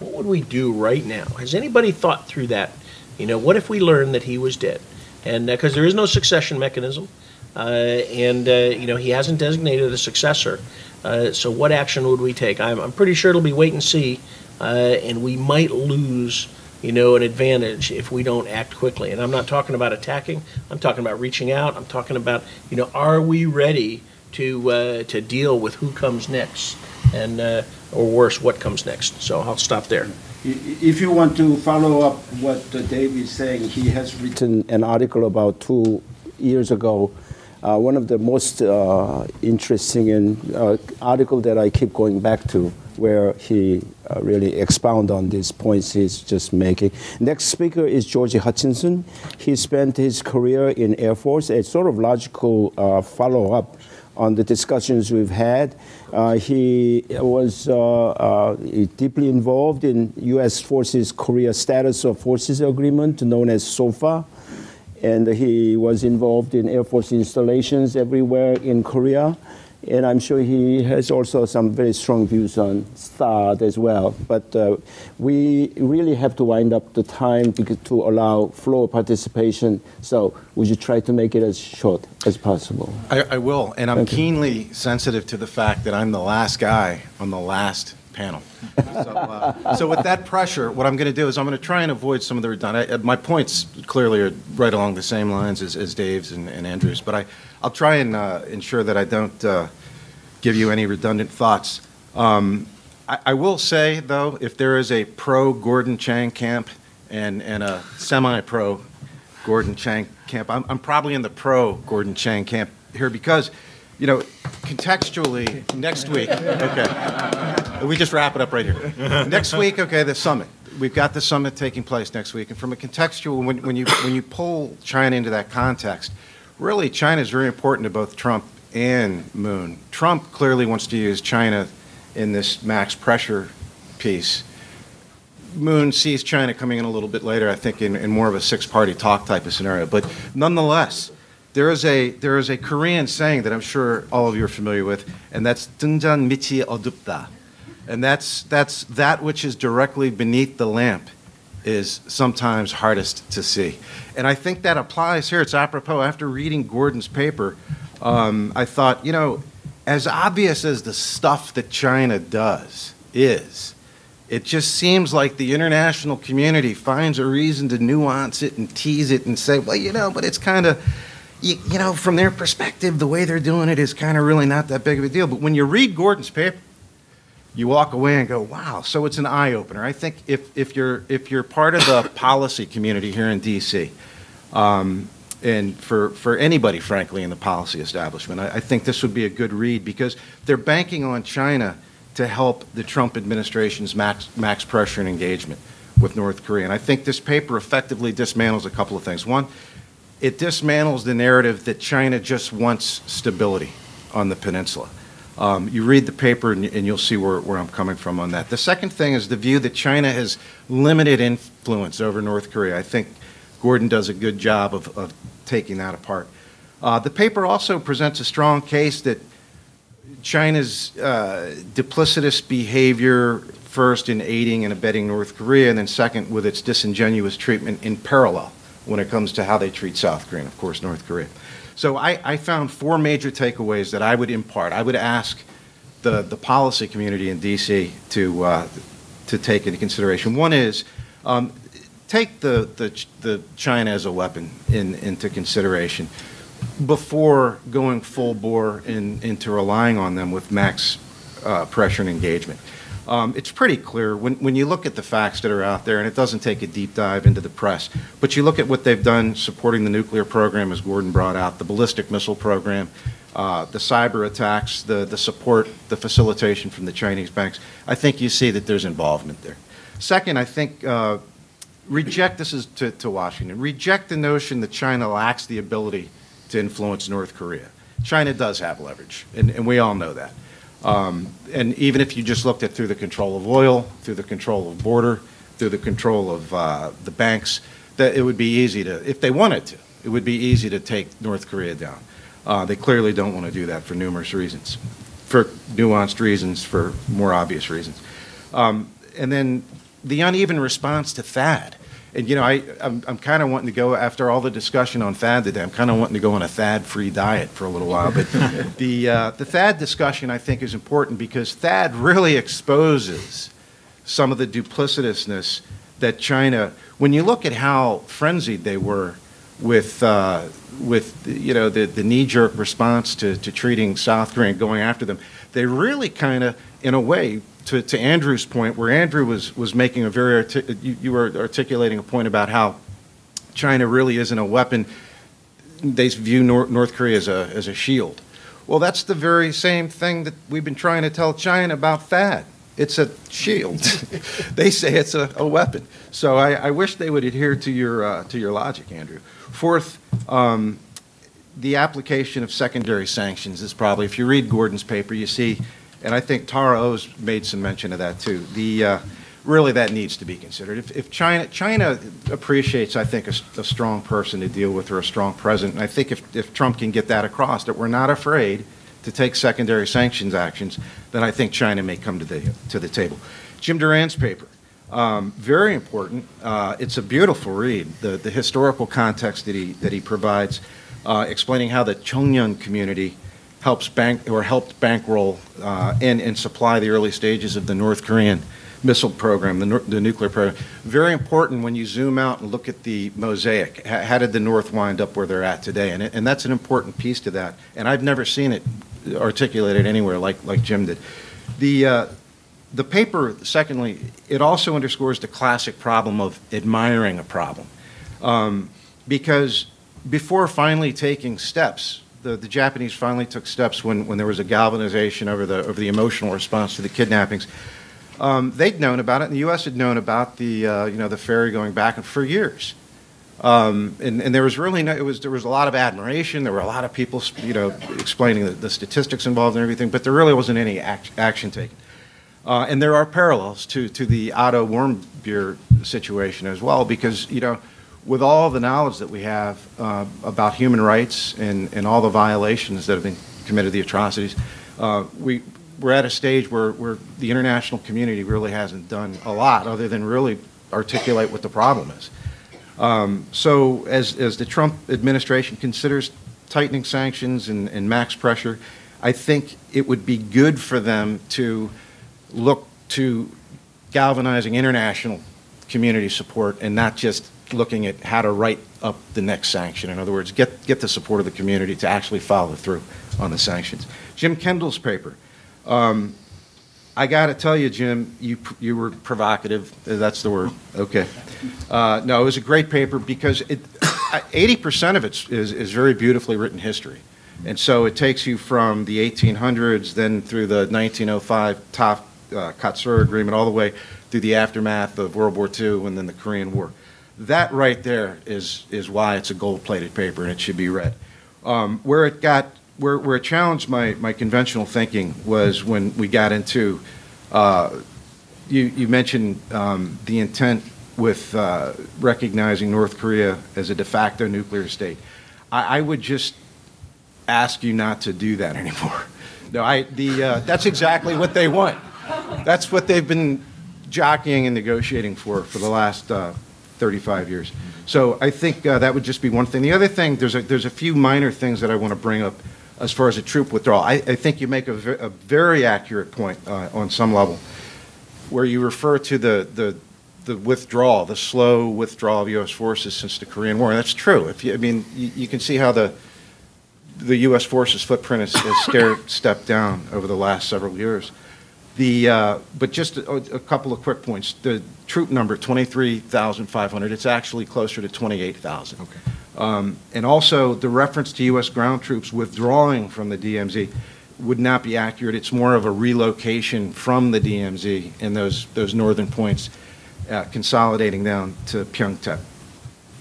What would we do right now? Has anybody thought through that? You know, what if we learned that he was dead? And because there is no succession mechanism, uh, and uh, you know he hasn't designated a successor, uh, so what action would we take? I'm, I'm pretty sure it'll be wait and see, uh, and we might lose you know, an advantage if we don't act quickly. And I'm not talking about attacking. I'm talking about reaching out. I'm talking about, you know, are we ready to uh, to deal with who comes next, and uh, or worse, what comes next. So I'll stop there. If you want to follow up what uh, Dave is saying, he has written an article about two years ago. Uh, one of the most uh, interesting and uh, article that I keep going back to, where he uh, really expound on these points he's just making. Next speaker is George Hutchinson. He spent his career in Air Force, a sort of logical uh, follow up on the discussions we've had. Uh, he was uh, uh, deeply involved in U.S. Forces Korea Status of Forces Agreement, known as SOFA, and he was involved in Air Force installations everywhere in Korea. And I'm sure he has also some very strong views on Start as well. But uh, we really have to wind up the time because, to allow floor participation. So would you try to make it as short as possible? I, I will, and I'm Thank you. keenly sensitive to the fact that I'm the last guy on the last panel. So, uh, so with that pressure, what I'm going to do is I'm going to try and avoid some of the redundant. My points clearly are right along the same lines as, as Dave's and, and Andrew's, but I, I'll try and uh, ensure that I don't uh, give you any redundant thoughts. Um, I, I will say, though, if there is a pro Gordon Chang camp and, and a semi pro Gordon Chang camp, I'm, I'm probably in the pro Gordon Chang camp here because, you know, contextually, next week, okay, we just wrap it up right here. Next week, okay, the summit. We've got the summit taking place next week, and from a contextual, when, when you when you pull China into that context, really China is very important to both Trump and Moon. Trump clearly wants to use China in this max pressure piece. Moon sees China coming in a little bit later, I think, in, in more of a six-party talk type of scenario. But nonetheless, there is a there is a Korean saying that I'm sure all of you are familiar with, and that's "등잔 밑이 어둡다," and that's that's that which is directly beneath the lamp is sometimes hardest to see. And I think that applies here. It's apropos. After reading Gordon's paper, um, I thought, you know, as obvious as the stuff that China does is, it just seems like the international community finds a reason to nuance it and tease it and say, well, you know, but it's kind of, you, you know, from their perspective, the way they're doing it is kind of really not that big of a deal. But when you read Gordon's paper, you walk away and go, wow. So it's an eye opener. I think if, if, you're, if you're part of the *coughs* policy community here in D.C., um, and for, for anybody, frankly, in the policy establishment, I, I think this would be a good read because they're banking on China to help the Trump administration's max, max pressure and engagement with North Korea. And I think this paper effectively dismantles a couple of things. One, it dismantles the narrative that China just wants stability on the peninsula. Um, you read the paper and, and you'll see where, where, I'm coming from on that. The second thing is the view that China has limited influence over North Korea. I think Gordon does a good job of, of taking that apart. Uh, the paper also presents a strong case that China's uh, duplicitous behavior, first in aiding and abetting North Korea, and then second with its disingenuous treatment in parallel when it comes to how they treat South Korea and, of course, North Korea. So I, I found four major takeaways that I would impart. I would ask the, the policy community in D.C. to, uh, to take into consideration. One is um, take the, the, the China as a weapon in, into consideration before going full bore in, into relying on them with max uh, pressure and engagement. Um, it's pretty clear when, when you look at the facts that are out there, and it doesn't take a deep dive into the press, but you look at what they've done supporting the nuclear program, as Gordon brought out, the ballistic missile program, uh, the cyber attacks, the, the support, the facilitation from the Chinese banks, I think you see that there's involvement there. Second, I think uh, reject this is to, to Washington, reject the notion that China lacks the ability to influence North Korea. China does have leverage, and, and we all know that. Um, and even if you just looked at through the control of oil, through the control of border, through the control of uh, the banks, that it would be easy to, if they wanted to, it would be easy to take North Korea down. Uh, they clearly don't want to do that for numerous reasons, for nuanced reasons, for more obvious reasons. Um, and then the uneven response to THAAD. And you know, I, I'm, I'm kind of wanting to go after all the discussion on THAAD today. I'm kind of wanting to go on a THAAD-free diet for a little while. But *laughs* the uh, the THAAD discussion I think is important because THAAD really exposes some of the duplicitousness that China. When you look at how frenzied they were with uh, with you know the, the knee-jerk response to, to treating South Korea and going after them, they really kind of, in a way, to, to Andrew's point, where Andrew was, was making a very, you, you were articulating a point about how China really isn't a weapon. They view North, North Korea as a, as a shield. Well, that's the very same thing that we've been trying to tell China about THAAD. It's a shield. *laughs* they say it's a, a weapon. So I, I, wish they would adhere to your, uh, to your logic, Andrew. Fourth, um, the application of secondary sanctions is probably, if you read Gordon's paper, you see and I think Tara O's made some mention of that too. The uh, really that needs to be considered. If, if China China appreciates, I think, a, a, strong person to deal with or a strong president, and I think if, if Trump can get that across, that we're not afraid to take secondary sanctions actions, then I think China may come to the to the table. Jim Duran's paper. Um, very important. Uh, it's a beautiful read. The, the historical context that he, that he provides, uh, explaining how the Chongryon community helps bank or helped bankroll uh, and, and supply the early stages of the North Korean missile program, the, the, nuclear program. Very important when you zoom out and look at the mosaic. How, how did the North wind up where they're at today? And, and that's an important piece to that. And I've never seen it articulated anywhere like, like Jim did. The, uh, the paper, secondly, it also underscores the classic problem of admiring a problem. Um, because before finally taking steps, the, the Japanese finally took steps when, when there was a galvanization over the, over the emotional response to the kidnappings. Um, they'd known about it, and the U.S. had known about the, uh, you know, the ferry going back for years. Um, and, and, there was really no, it was, there was a lot of admiration. There were a lot of people, you know, explaining the, the statistics involved and everything, but there really wasn't any act, action taken. Uh, and there are parallels to, to the Otto Warmbier situation as well, because, you know, with all the knowledge that we have uh, about human rights and, and all the violations that have been committed, the atrocities, uh, we, we're at a stage where, where the international community really hasn't done a lot other than really articulate what the problem is. Um, so as, as the Trump administration considers tightening sanctions and, and max pressure, I think it would be good for them to look to galvanizing international community support and not just looking at how to write up the next sanction. In other words, get, get the support of the community to actually follow through on the sanctions. Jim Kendall's paper. Um, I got to tell you, Jim, you, you were provocative. That's the word. Okay. Uh, no, it was a great paper because it, *coughs* 80% of it is, is very beautifully written history. And so it takes you from the 1800s, then through the 1905 Taft uh, Katsura Agreement, all the way through the aftermath of World War II and then the Korean War. That right there is, is why it's a gold-plated paper and it should be read. Um, where it got, where, where it challenged my, my conventional thinking was when we got into, uh, you, you mentioned um, the intent with uh, recognizing North Korea as a de facto nuclear state. I, I would just ask you not to do that anymore. No, I, the, uh, that's exactly what they want. That's what they've been jockeying and negotiating for for the last uh, 35 years. So I think uh, that would just be one thing. The other thing, there's a, there's a few minor things that I want to bring up as far as a troop withdrawal. I, I think you make a, a very accurate point uh, on some level where you refer to the, the, the withdrawal, the slow withdrawal of U.S. forces since the Korean War. And that's true. If you, I mean, you, you can see how the, the U.S. forces footprint has, has stepped down over the last several years. The, uh, but just a, a couple of quick points. The troop number, 23,500, it's actually closer to 28,000. Okay. Um, and also, the reference to U.S. ground troops withdrawing from the DMZ would not be accurate. It's more of a relocation from the DMZ and those, those northern points, uh, consolidating down to Pyeongtaek.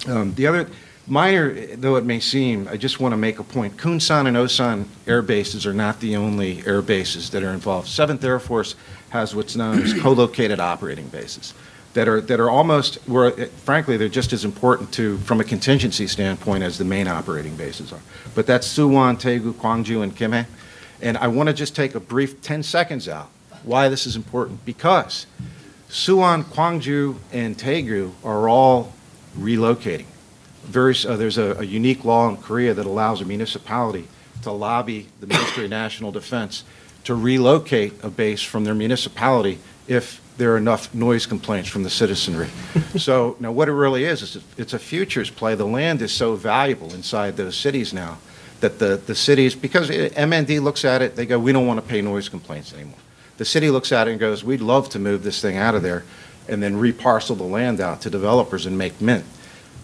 Um, the other, minor though it may seem, I just want to make a point. Kunsan and Osan air bases are not the only air bases that are involved. 7th Air Force has what's known as *clears throat* co-located operating bases that are, that are almost, where, frankly, they're just as important to, from a contingency standpoint as the main operating bases are. But that's Suwon, Daegu, Gwangju, and Kimhae. And I want to just take a brief 10 seconds out why this is important. Because Suwon, Gwangju, and Daegu are all relocating. Very, uh, there's a, a unique law in Korea that allows a municipality to lobby the Ministry of *coughs* National Defense to relocate a base from their municipality if there are enough noise complaints from the citizenry. *laughs* so now what it really is, is it's a futures play. The land is so valuable inside those cities now that the, the cities, because MND looks at it, they go, we don't want to pay noise complaints anymore. The city looks at it and goes, we'd love to move this thing out of there and then reparcel the land out to developers and make mint.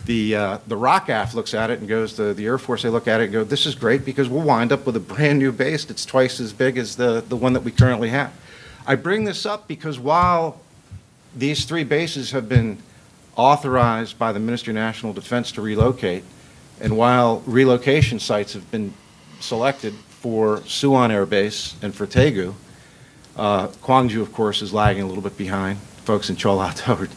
The, uh, the ROCAF looks at it and goes, the, the Air Force, they look at it and go, this is great because we'll wind up with a brand new base that's twice as big as the, the one that we currently have. I bring this up because while these three bases have been authorized by the Ministry of National Defense to relocate, and while relocation sites have been selected for Suwon Air Base and for Daegu, uh, of course, is lagging a little bit behind. Folks in Jeollado *laughs* are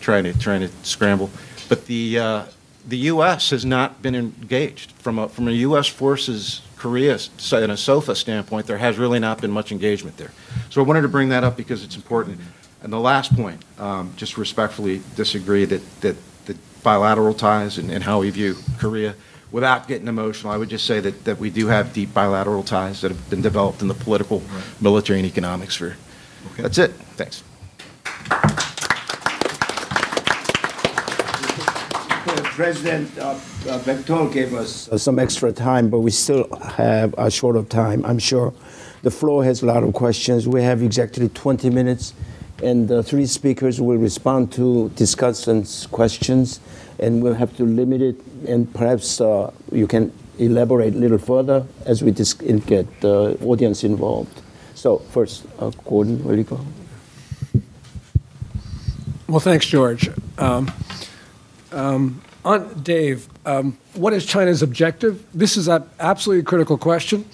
trying to, trying to scramble. But the, uh, the U.S. has not been engaged. From a, from a U.S. forces Korea in a SOFA standpoint, there has really not been much engagement there. So I wanted to bring that up because it's important. And the last point, um, just respectfully disagree that, that, that bilateral ties and, and how we view Korea, without getting emotional, I would just say that, that we do have deep bilateral ties that have been developed in the political, military, and economic sphere. That's it. Thanks. President uh, uh, gave us uh, some extra time, but we still have a short of time. I'm sure the floor has a lot of questions. We have exactly 20 minutes, and the three speakers will respond to discussants' questions, and we'll have to limit it, and perhaps uh, you can elaborate a little further as we get the audience involved. So first, uh, Gordon, where you go? Well, thanks, George. Um, um, on Dave, um, what is China's objective? This is an absolutely critical question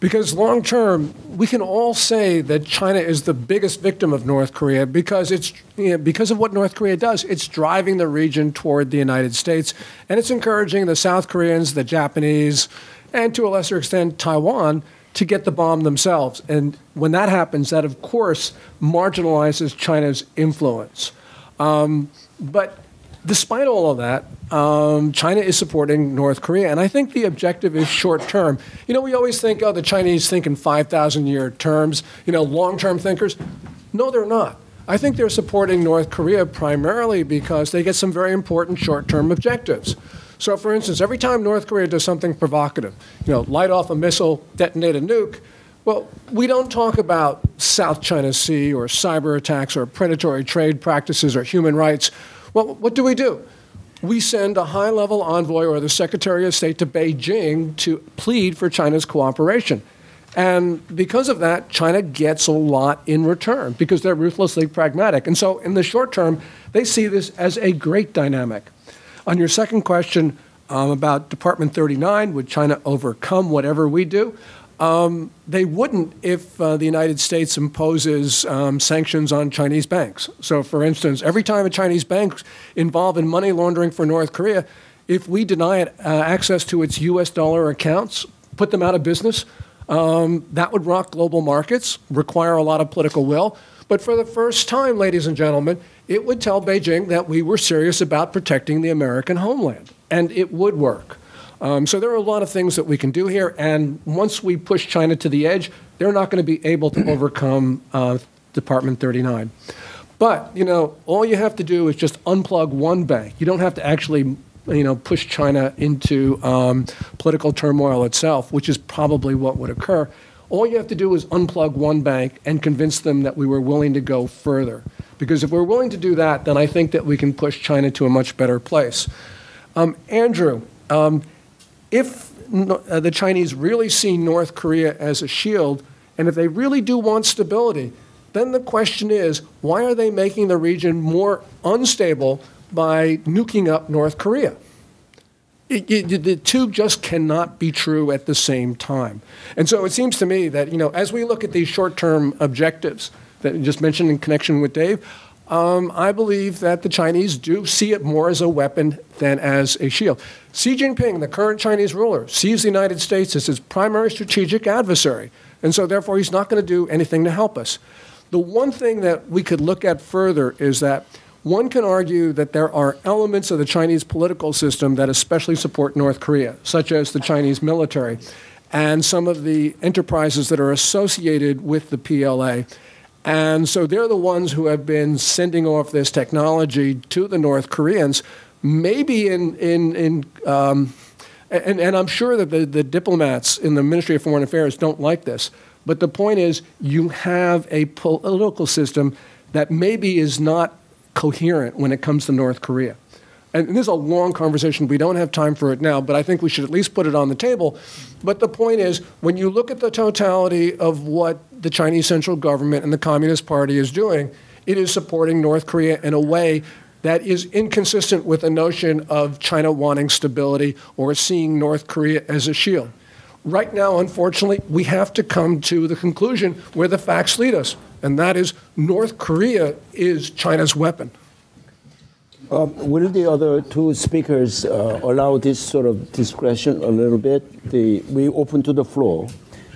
Because long term, we can all say that China is the biggest victim of North Korea because it's you know, because of what North Korea does. It's driving the region toward the United States, and it's encouraging the South Koreans, the Japanese, and to a lesser extent Taiwan to get the bomb themselves. And when that happens, that of course marginalizes China's influence. Um, but despite all of that, um, China is supporting North Korea, and I think the objective is short term. You know, we always think, oh, the Chinese think in 5,000 year terms, you know, long term thinkers. No, they're not. I think they're supporting North Korea primarily because they get some very important short term objectives. So, for instance, every time North Korea does something provocative, you know, light off a missile, detonate a nuke, well, we don't talk about South China Sea or cyber attacks or predatory trade practices or human rights. Well, what do we do? We send a high level envoy or the Secretary of State to Beijing to plead for China's cooperation. And because of that, China gets a lot in return because they're ruthlessly pragmatic. And so, in the short term, they see this as a great dynamic. On your second question um, about Department 39, would China overcome whatever we do? Um, they wouldn't if uh, the United States imposes um, sanctions on Chinese banks. So, for instance, every time a Chinese bank involved in money laundering for North Korea, if we deny it uh, access to its U.S. dollar accounts, put them out of business, um, that would rock global markets, require a lot of political will. But for the first time, ladies and gentlemen, it would tell Beijing that we were serious about protecting the American homeland, and it would work. Um, so there are a lot of things that we can do here, and once we push China to the edge, they're not going to be able to overcome uh, Department 39. But you know, all you have to do is just unplug one bank. You don't have to actually, you know, push China into um, political turmoil itself, which is probably what would occur. All you have to do is unplug one bank and convince them that we were willing to go further. Because if we're willing to do that, then I think that we can push China to a much better place. Um, Andrew, um, if uh, the Chinese really see North Korea as a shield, and if they really do want stability, then the question is why are they making the region more unstable by nuking up North Korea? It, it, the two just cannot be true at the same time. And so it seems to me that, you know, as we look at these short term objectives that you just mentioned in connection with Dave, um, I believe that the Chinese do see it more as a weapon than as a shield. Xi Jinping, the current Chinese ruler, sees the United States as his primary strategic adversary, and so therefore he's not going to do anything to help us. The one thing that we could look at further is that one can argue that there are elements of the Chinese political system that especially support North Korea, such as the Chinese military and some of the enterprises that are associated with the PLA and so they're the ones who have been sending off this technology to the North Koreans, maybe in, in, in um, and, and I'm sure that the, the diplomats in the Ministry of Foreign Affairs don't like this. But the point is, you have a political system that maybe is not coherent when it comes to North Korea and this is a long conversation. We don't have time for it now, but I think we should at least put it on the table. But the point is, when you look at the totality of what the Chinese central government and the Communist Party is doing, it is supporting North Korea in a way that is inconsistent with the notion of China wanting stability or seeing North Korea as a shield. Right now, unfortunately, we have to come to the conclusion where the facts lead us, and that is North Korea is China's weapon. Um, will the other two speakers uh, allow this sort of discretion a little bit? The, we open to the floor,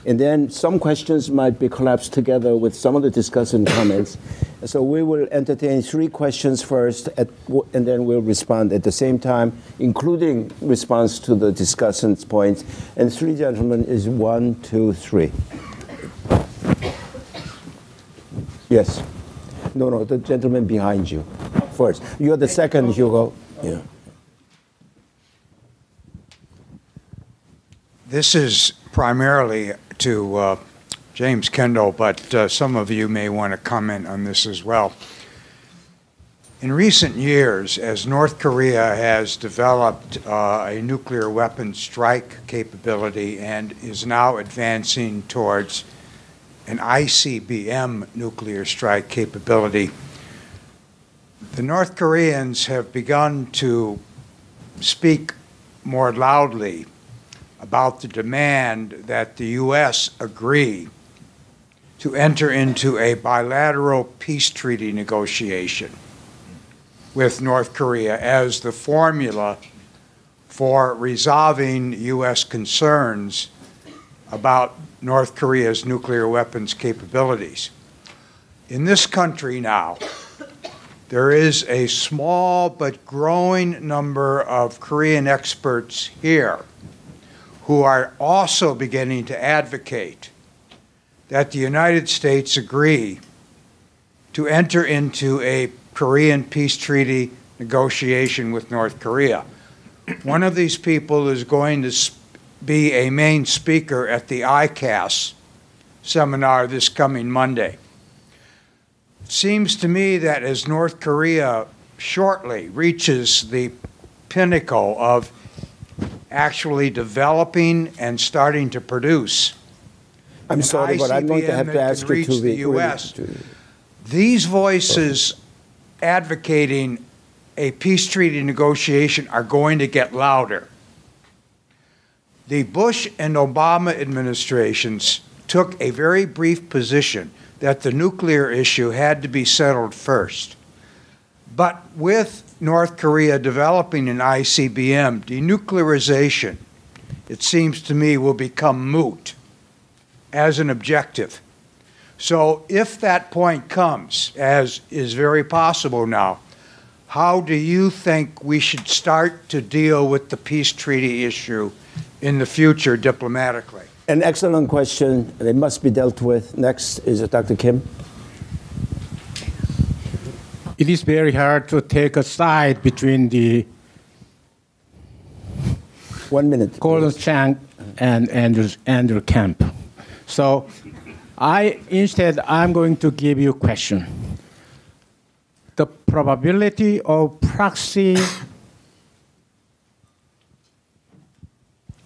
and then some questions might be collapsed together with some of the discussion *coughs* comments. So we will entertain three questions first, at, and then we'll respond at the same time, including response to the discussion points. And three gentlemen is one, two, three. Yes. No, no, the gentleman behind you first. You're the second, Hugo. Yeah. This is primarily to uh, James Kendall, but uh, some of you may want to comment on this as well. In recent years, as North Korea has developed uh, a nuclear weapon strike capability and is now advancing towards an ICBM nuclear strike capability, the North Koreans have begun to speak more loudly about the demand that the U.S. agree to enter into a bilateral peace treaty negotiation with North Korea as the formula for resolving U.S. concerns about North Korea's nuclear weapons capabilities. In this country now, there is a small but growing number of Korean experts here who are also beginning to advocate that the United States agree to enter into a Korean peace treaty negotiation with North Korea. One of these people is going to be a main speaker at the ICAS seminar this coming Monday. It seems to me that as North Korea shortly reaches the pinnacle of actually developing and starting to produce. I'm sorry, but I'm going to have to ask you to the. US. to- These voices advocating a peace treaty negotiation are going to get louder. The Bush and Obama administrations took a very brief position that the nuclear issue had to be settled first. But with North Korea developing an ICBM, denuclearization, it seems to me, will become moot as an objective. So if that point comes, as is very possible now, how do you think we should start to deal with the peace treaty issue in the future diplomatically? An excellent question. It must be dealt with. Next is Dr. Kim. It is very hard to take a side between the One minute. Gordon Chang and Andrew, Andrew Kemp. So I instead I'm going to give you a question. The probability of proxy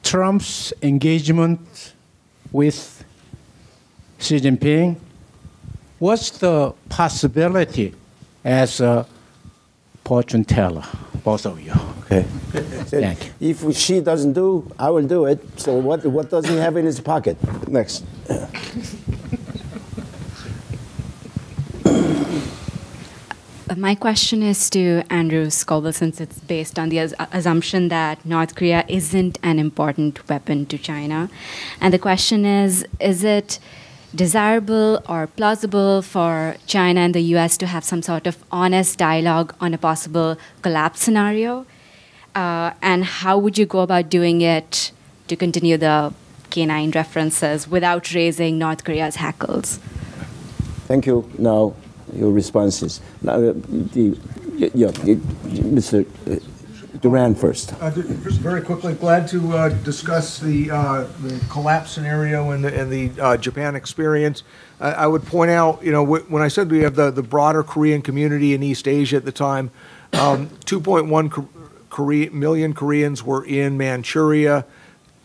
Trump's engagement with Xi Jinping, what's the possibility as a fortune teller, both of you? Okay. Thank you. If she doesn't do, I will do it. So what, what does he have in his pocket? Next. Uh, my question is to Andrew Scobell, since it's based on the as- assumption that North Korea isn't an important weapon to China. And the question is is it desirable or plausible for China and the US to have some sort of honest dialogue on a possible collapse scenario? Uh, and how would you go about doing it to continue the K9 references without raising North Korea's hackles? Thank you. Now, your responses. Now, uh, the, yeah, the- Mr. Duran first. Uh, Just very quickly, glad to uh, discuss the, uh, the collapse scenario and the, and the uh, Japan experience. I, would point out, you know, when I said we have the, the broader Korean community in East Asia at the time, um, 2.1 Kor- Korea, million Koreans were in Manchuria.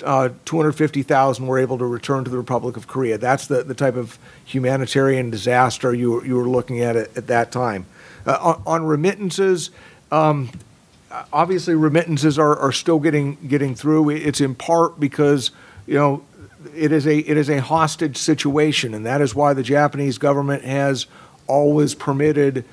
Uh, 250,000 were able to return to the Republic of Korea. That's the, the type of humanitarian disaster you were, you were looking at at, at that time. Uh, on, on remittances, um, obviously remittances are, are still getting getting through. It's in part because you know it is a it is a hostage situation, and that is why the Japanese government has always permitted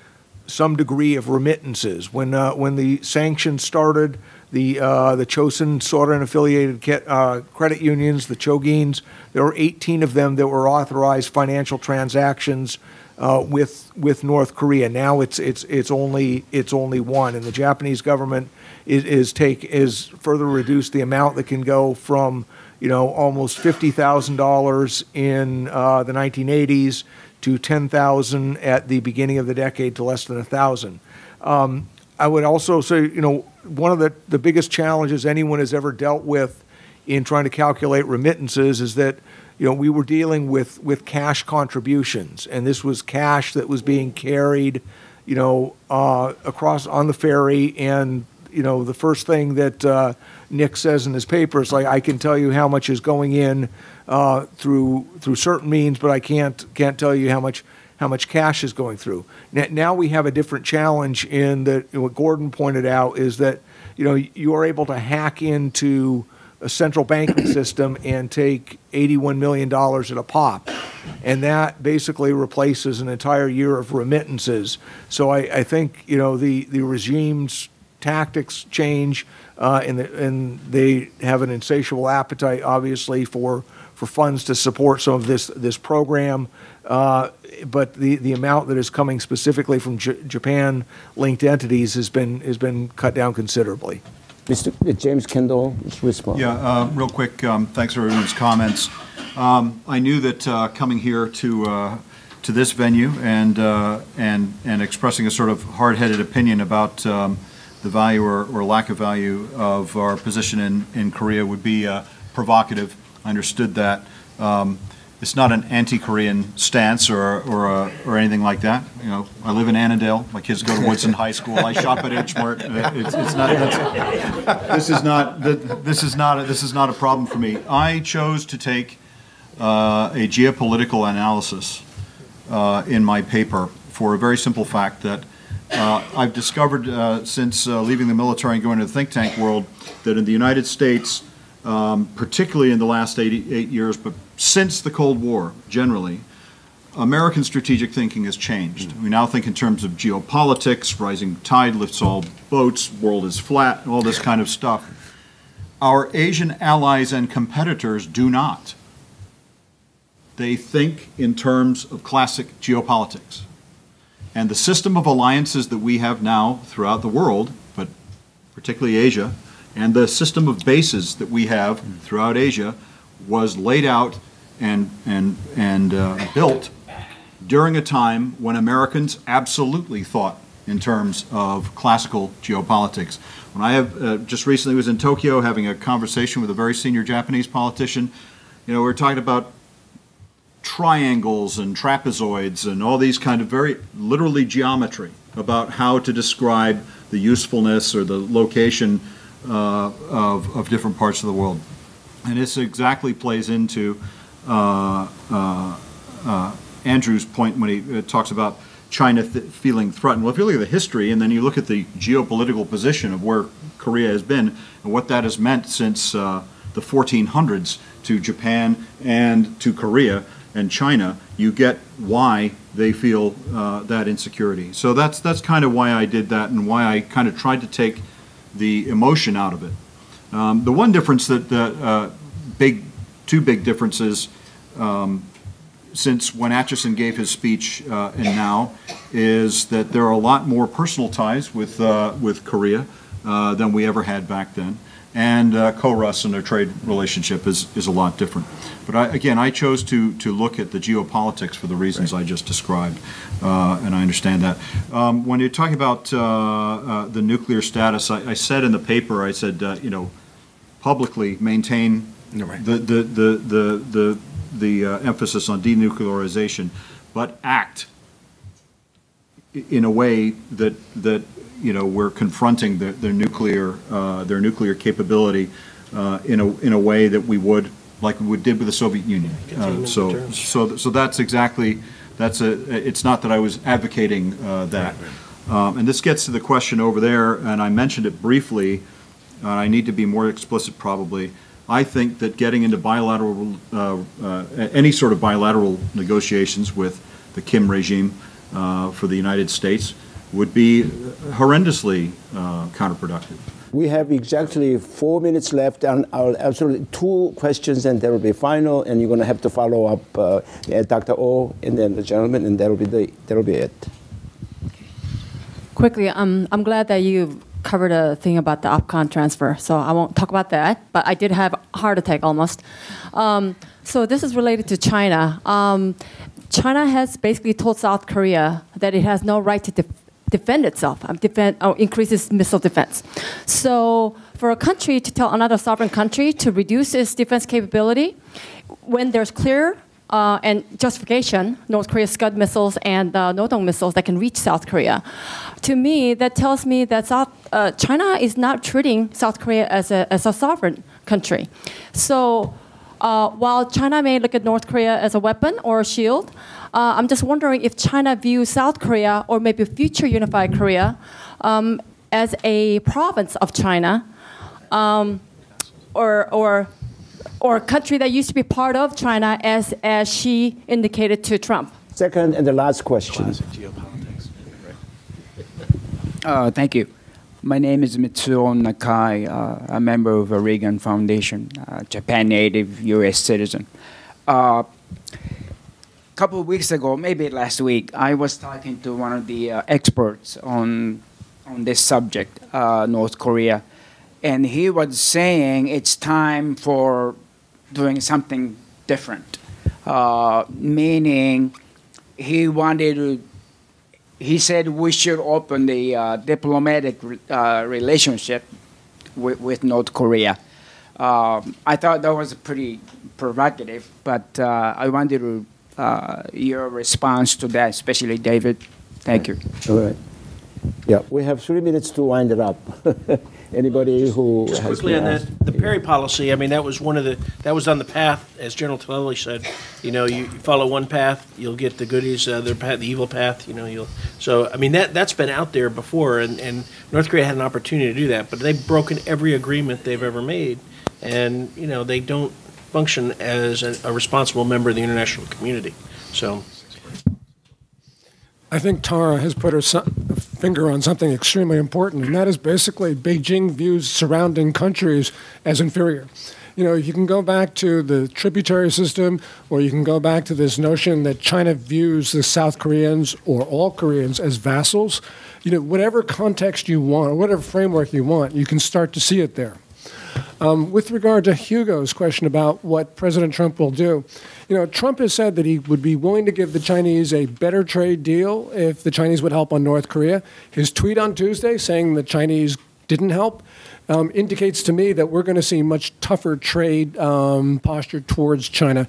some degree of remittances. When uh, when the sanctions started, the uh, the Chosen Soren affiliated ke- uh, credit unions, the Chogins, there were 18 of them that were authorized financial transactions uh, with with North Korea. Now it's it's it's only it's only one, and the Japanese government is, is take is further reduced the amount that can go from you know almost fifty thousand dollars in uh, the 1980s to ten thousand at the beginning of the decade to less than a thousand. Um, I would also say you know one of the the biggest challenges anyone has ever dealt with in trying to calculate remittances is that you know, we were dealing with, with cash contributions, and this was cash that was being carried, you know, uh, across on the ferry. And, you know, the first thing that uh, Nick says in his paper is like, I can tell you how much is going in uh, through through certain means, but I can't can't tell you how much how much cash is going through. N- Now we have a different challenge in that what Gordon pointed out is that, you know, you are able to hack into a central banking system and take $81 million at a pop. And that basically replaces an entire year of remittances. So I, I think, you know, the, the regime's tactics change, uh, and, the, and they have an insatiable appetite, obviously, for, for funds to support some of this, this program. Uh, but the, the amount that is coming specifically from J- Japan-linked entities has been, has been cut down considerably. Mr. uh, James Kendall, respond. Yeah, uh, real quick, um, thanks for everyone's comments. Um, I knew that uh, coming here to, uh, to this venue and, uh, and, and expressing a sort of hard-headed opinion about um, the value or, or lack of value of our position in, in Korea would be uh, provocative. I understood that. It's not an anti-Korean stance or, or, uh, or anything like that. You know, I live in Annandale. My kids go to Woodson High School. I shop at H Mart. Uh, It's, it's not. This is not. This is not. A, this is not a problem for me. I chose to take uh, a geopolitical analysis uh, in my paper for a very simple fact that uh, I've discovered uh, since leaving the military and going to the think tank world that in the United States, um, particularly in the last 88 years, but since the Cold War generally, American strategic thinking has changed. Hmm. We now think in terms of geopolitics, rising tide lifts all boats, world is flat, all this kind of stuff. Our Asian allies and competitors do not. They think in terms of classic geopolitics. And the system of alliances that we have now throughout the world, but particularly Asia, and the system of bases that we have hmm. throughout Asia was laid out and, and, and uh, built during a time when Americans absolutely thought in terms of classical geopolitics. When I have uh, just recently was in Tokyo having a conversation with a very senior Japanese politician, you know, we we're talking about triangles and trapezoids and all these kind of very literally geometry about how to describe the usefulness or the location uh, of, of different parts of the world. And this exactly plays into uh, uh, uh Andrew's point when he uh, talks about China th feeling threatened. Well, if you look at the history and then you look at the geopolitical position of where Korea has been and what that has meant since uh, the 1400s to Japan and to Korea and China, you get why they feel uh, that insecurity. So that's that's kind of why I did that and why I kind of tried to take the emotion out of it. Um, the one difference that the uh, big, two big differences um, since when Acheson gave his speech uh, and now is that there are a lot more personal ties with, uh, with Korea uh, than we ever had back then. And uh, KORUS and their trade relationship is, is a lot different. But I, again, I chose to, to look at the geopolitics for the reasons right. I just described, uh, and I understand that. Um, when you're talking about uh, uh, the nuclear status, I, I, said in the paper, I said, uh, you know, publicly maintain right. the, the, the, the, the the uh, emphasis on denuclearization, but act in a way that that you know we're confronting the, their nuclear uh, their nuclear capability uh, in a in a way that we would like we did with the Soviet Union. So so so that's exactly that's a. It's not that I was advocating uh, that. Um, and this gets to the question over there, and I mentioned it briefly. I need to be more explicit, probably. I think that getting into bilateral, uh, uh, any sort of bilateral negotiations with the Kim regime uh, for the United States would be horrendously uh, counterproductive. We have exactly four minutes left, and I'll absolutely two questions, and there will be final, and you're going to have to follow up, uh, Dr. O, and then the gentleman, and that'll be the that'll be it. Quickly, um, I'm glad that you covered a thing about the OPCON transfer, so I won't talk about that. But I did have a heart attack almost. Um, so this is related to China. Um, China has basically told South Korea that it has no right to def defend itself, um, defend, or increase its missile defense. So for a country to tell another sovereign country to reduce its defense capability, when there's clear uh, and justification, North Korea's Scud missiles and uh, Nodong missiles that can reach South Korea. To me, that tells me that South, uh, China is not treating South Korea as a, as a sovereign country. So uh, while China may look at North Korea as a weapon or a shield, uh, I'm just wondering if China views South Korea or maybe future unified Korea um, as a province of China. Um, or or or a country that used to be part of China, as as Xi indicated to Trump? Second and the last question. geopolitics. Uh, thank you. My name is Mitsuo Nakai, uh, a member of the Reagan Foundation, uh, Japan native, U.S. citizen. A uh, couple of weeks ago, maybe last week, I was talking to one of the uh, experts on on this subject, uh, North Korea, and he was saying it's time for doing something different, meaning he wanted to he said we should open the uh, diplomatic uh, relationship with, with, North Korea. Um, I thought that was pretty provocative, but uh, I wanted to, uh, your response to that, especially David. Thank you. All right. Yeah, we have three minutes to wind it up. *laughs* Anybody who Just has quickly on that, the Perry policy, I mean, that was one of the, that was on the path, as General Tilelli said, you know, you follow one path, you'll get the goodies, uh, the path, the evil path, you know, you'll, so, I mean, that, that's been out there before, and, and North Korea had an opportunity to do that, but they've broken every agreement they've ever made, and, you know, they don't function as a, a responsible member of the international community, so. I think Tara has put her finger on something extremely important, and that is basically Beijing views surrounding countries as inferior. You know, you can go back to the tributary system, or you can go back to this notion that China views the South Koreans or all Koreans as vassals. You know, whatever context you want, or whatever framework you want, you can start to see it there. Um, with regard to Hugo's question about what President Trump will do, you know, Trump has said that he would be willing to give the Chinese a better trade deal if the Chinese would help on North Korea. His tweet on Tuesday saying the Chinese didn't help um, indicates to me that we're going to see much tougher trade um, posture towards China.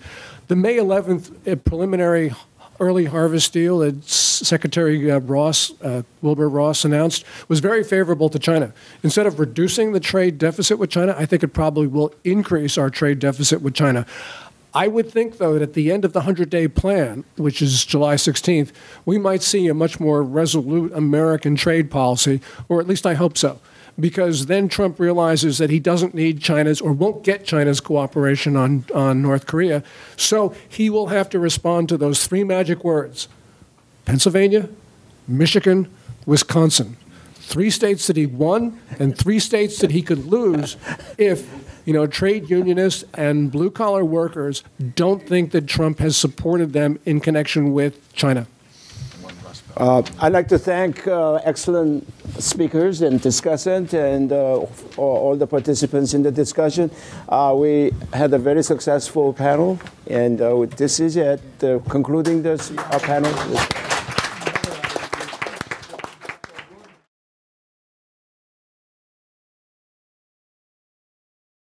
The May 11th uh, preliminary early harvest deal that Secretary uh, Ross, uh, Wilbur Ross, announced was very favorable to China. Instead of reducing the trade deficit with China, I think it probably will increase our trade deficit with China. I would think, though, that at the end of the 100 day plan, which is July 16th, we might see a much more resolute American trade policy, or at least I hope so. Because then Trump realizes that he doesn't need China's or won't get China's cooperation on, on North Korea. So he will have to respond to those three magic words Pennsylvania, Michigan, Wisconsin. Three states that he won, and three states that he could lose if you know, trade unionists and blue collar workers don't think that Trump has supported them in connection with China. Uh, I'd like to thank uh, excellent speakers and discussants and uh, all the participants in the discussion. Uh, we had a very successful panel, and uh, this is it, concluding this panel.